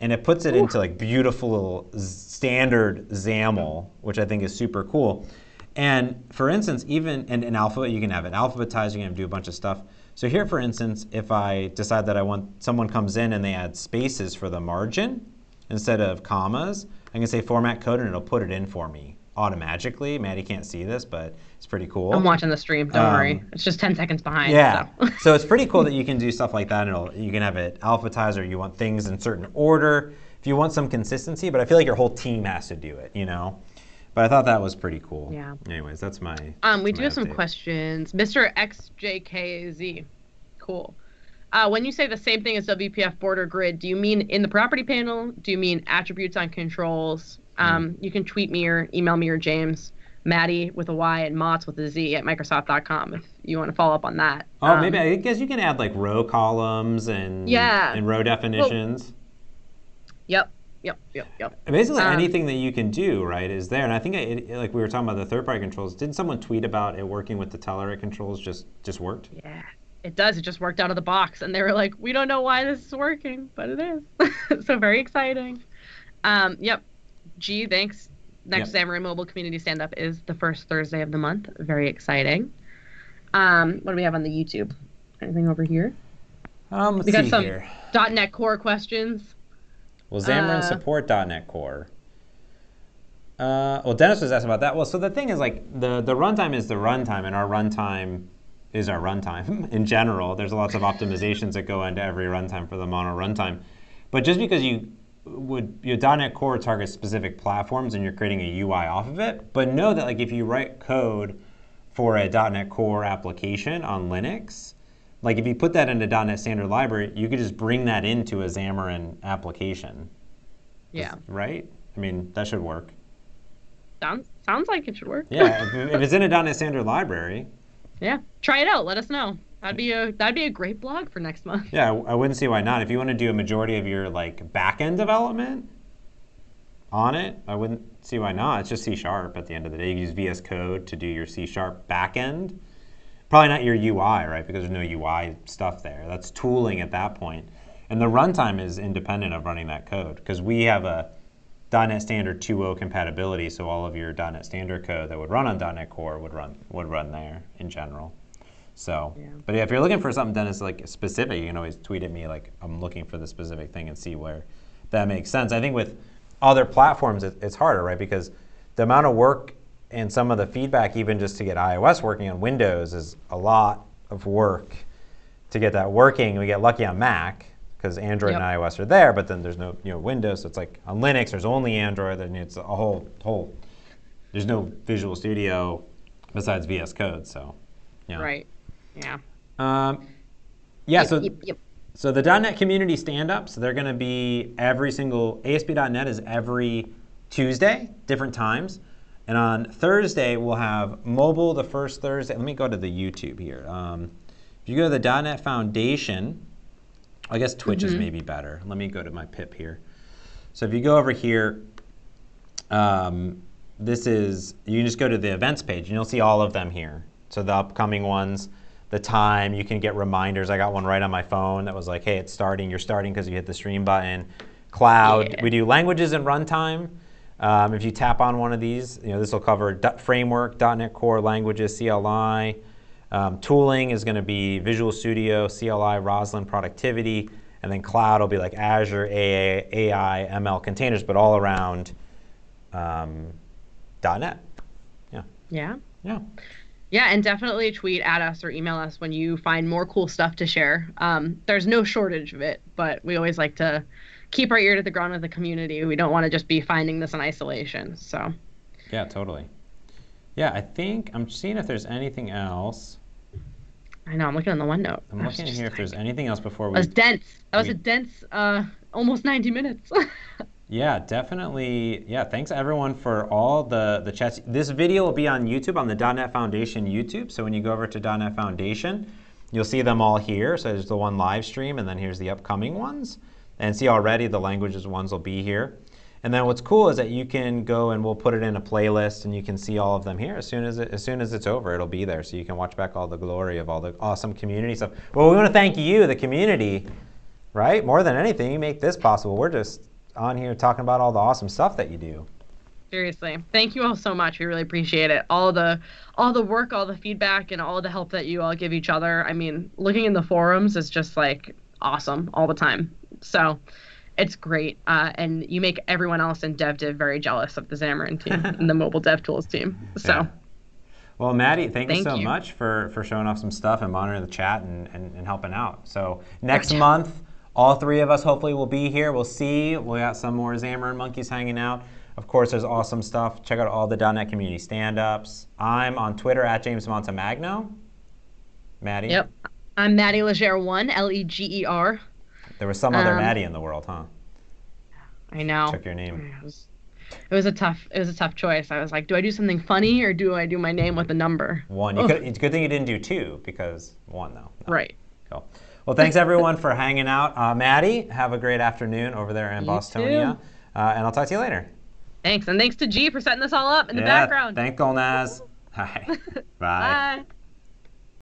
And it puts it into like beautiful little standard XAML, which I think is super cool. And for instance, even in, in Alphabet, you can have it alphabetized, you can do a bunch of stuff. So here, for instance, if I decide that I want, someone comes in and they add spaces for the margin instead of commas, I can say format code and it'll put it in for me automatically. Maddy can't see this, but it's pretty cool. I'm watching the stream. Don't worry. Um, It's just 10 seconds behind. Yeah. So. so it's pretty cool that you can do stuff like that. And it'll, you can have it alphabetized or you want things in certain order if you want some consistency. But I feel like your whole team has to do it, you know? But I thought that was pretty cool. Yeah. Anyways, that's my. Um, we do have some questions. Mr. XJKZ. Cool. Uh, when you say the same thing as WPF border grid, do you mean in the property panel? Do you mean attributes on controls? Um, you can tweet me or email me or James, Maddy with a Y and Mott's with a Z at Microsoft.com if you want to follow up on that. Oh, Um, maybe I guess you can add like row columns and Yeah. and row definitions. Yep. Yep. Yep. Yep. Basically, Um, anything that you can do, right, is there. And I think, it, like we were talking about the third-party controls. Didn't someone tweet about it working with the Telerik controls? Just just worked. Yeah. It does. It just worked out of the box, and they were like, "We don't know why this is working, but it is." so very exciting. Um, yep. G, thanks. Next Xamarin Mobile Community Stand Up is the first Thursday of the month. Very exciting. Um, what do we have on the YouTube? Anything over here? Um, let's We got some- here. .NET Core questions. Will Xamarin Uh, support .NET Core? Uh, well, Dennis was asking about that. Well, so the thing is, like, the, the runtime is the runtime, and our runtime is our runtime in general. There's lots of optimizations that go into every runtime for the mono runtime. But just because you would your .NET Core targets specific platforms and you're creating a UI off of it, but know that like if you write code for a .NET Core application on Linux, like if you put that into .NET Standard Library, you could just bring that into a Xamarin application, Yeah. right? I mean, that should work. Sounds sounds like it should work. Yeah, if, if it's in a .NET Standard Library, Yeah. Try it out. Let us know. That'd be a that'd be a great blog for next month. yeah, I wouldn't see why not. If you want to do a majority of your like back-end development on it, I wouldn't see why not. It's just C Sharp at the end of the day. You use VS Code to do your C Sharp back-end. Probably not your UI, right? Because there's no UI stuff there. That's tooling at that point. And the runtime is independent of running that code because we have a .NET Standard 2.0 compatibility, so all of your .NET Standard code that would run on .NET Core would run would run there in general. So, Yeah. but yeah, if you're looking for something Dennis like specific, you can always tweet at me like I'm looking for the specific thing and see where that makes sense. I think with other platforms, it, it's harder, right? Because the amount of work and some of the feedback, even just to get iOS working on Windows, is a lot of work to get that working. We get lucky on Mac because Android Yep. and iOS are there, but then there's no you know Windows. So it's like on Linux, there's only Android. Then it's a whole whole. There's no Visual Studio besides VS Code. So, yeah. Right. Yeah. Um, yeah. So Yep, yep. so the .NET community stand-ups, they're going to be every single ASP.NET is every Tuesday, different times. And on Thursday, we'll have mobile the first Thursday. Let me go to the YouTube here. Um, if you go to the .NET Foundation, I guess Twitch is maybe better. Let me go to my pip here. So if you go over here, um, this is, you can just go to the events page and you'll see all of them here. So the upcoming ones, the time, you can get reminders. I got one right on my phone that was like, hey, it's starting. You're starting because you hit the stream button. Cloud, Yeah. we do languages and runtime. Um, if you tap on one of these, you know, this will cover framework, .NET Core, languages, CLI. Um, tooling is going to be Visual Studio, CLI, Roslyn, productivity, and then cloud will be like Azure, AA, AI, ML containers, but all around um, .NET. Yeah, Yeah. yeah. Yeah, and definitely tweet at us or email us when you find more cool stuff to share. Um, there's no shortage of it, but we always like to keep our ear to the ground with the community. We don't want to just be finding this in isolation. So, Yeah, totally. Yeah, I think I'm seeing if there's anything else. I know I'm looking on the OneNote. I'm looking here if there's anything else before That we. was dense. That was we- a dense, uh, almost 90 minutes. Yeah, definitely. Yeah, thanks everyone for all the the chats. This video will be on YouTube on the .NET Foundation YouTube. So when you go over to .NET Foundation, you'll see them all here. So there's the one live stream, and then here's the upcoming ones. And see already the languages ones will be here. And then what's cool is that you can go and we'll put it in a playlist, and you can see all of them here as soon as it, as soon as it's over. It'll be there, so you can watch back all the glory of all the awesome community stuff. Well, we want to thank you, the community, right? More than anything, you make this possible. We're just on here talking about all the awesome stuff that you do. Seriously, thank you all so much. We really appreciate it. All the all the work, all the feedback, and all the help that you all give each other. I mean, looking in the forums is just like awesome all the time. So it's great, uh, and you make everyone else in DevDiv very jealous of the Xamarin team and the mobile dev tools team. So Yeah. Well, Maddy, thank, you so you. much for, for showing off some stuff and monitoring the chat and, and, and helping out. So next Gotcha. month, all three of us hopefully will be here. We'll see. We got some more Xamarin monkeys hanging out. Of course, there's awesome stuff. Check out all the .NET community stand-ups. I'm on Twitter at James Montemagno. Maddy? Yep. I'm Maddy Leger one, L E G E R. There was some other Um, Maddy in the world, huh? I know. Check your name. It was, it was a tough. It was a tough choice. I was like, do I do something funny or do I do my name with a number? One. You could, it's a good thing you didn't do two because one, though. No. Right. Well, thanks everyone for hanging out. Uh, Maddy, have a great afternoon over there in You Bostonia. Uh, and I'll talk to you later. Thanks, and thanks to G for setting this all up in the background. Thank Golnaz. Hi. Bye. Bye.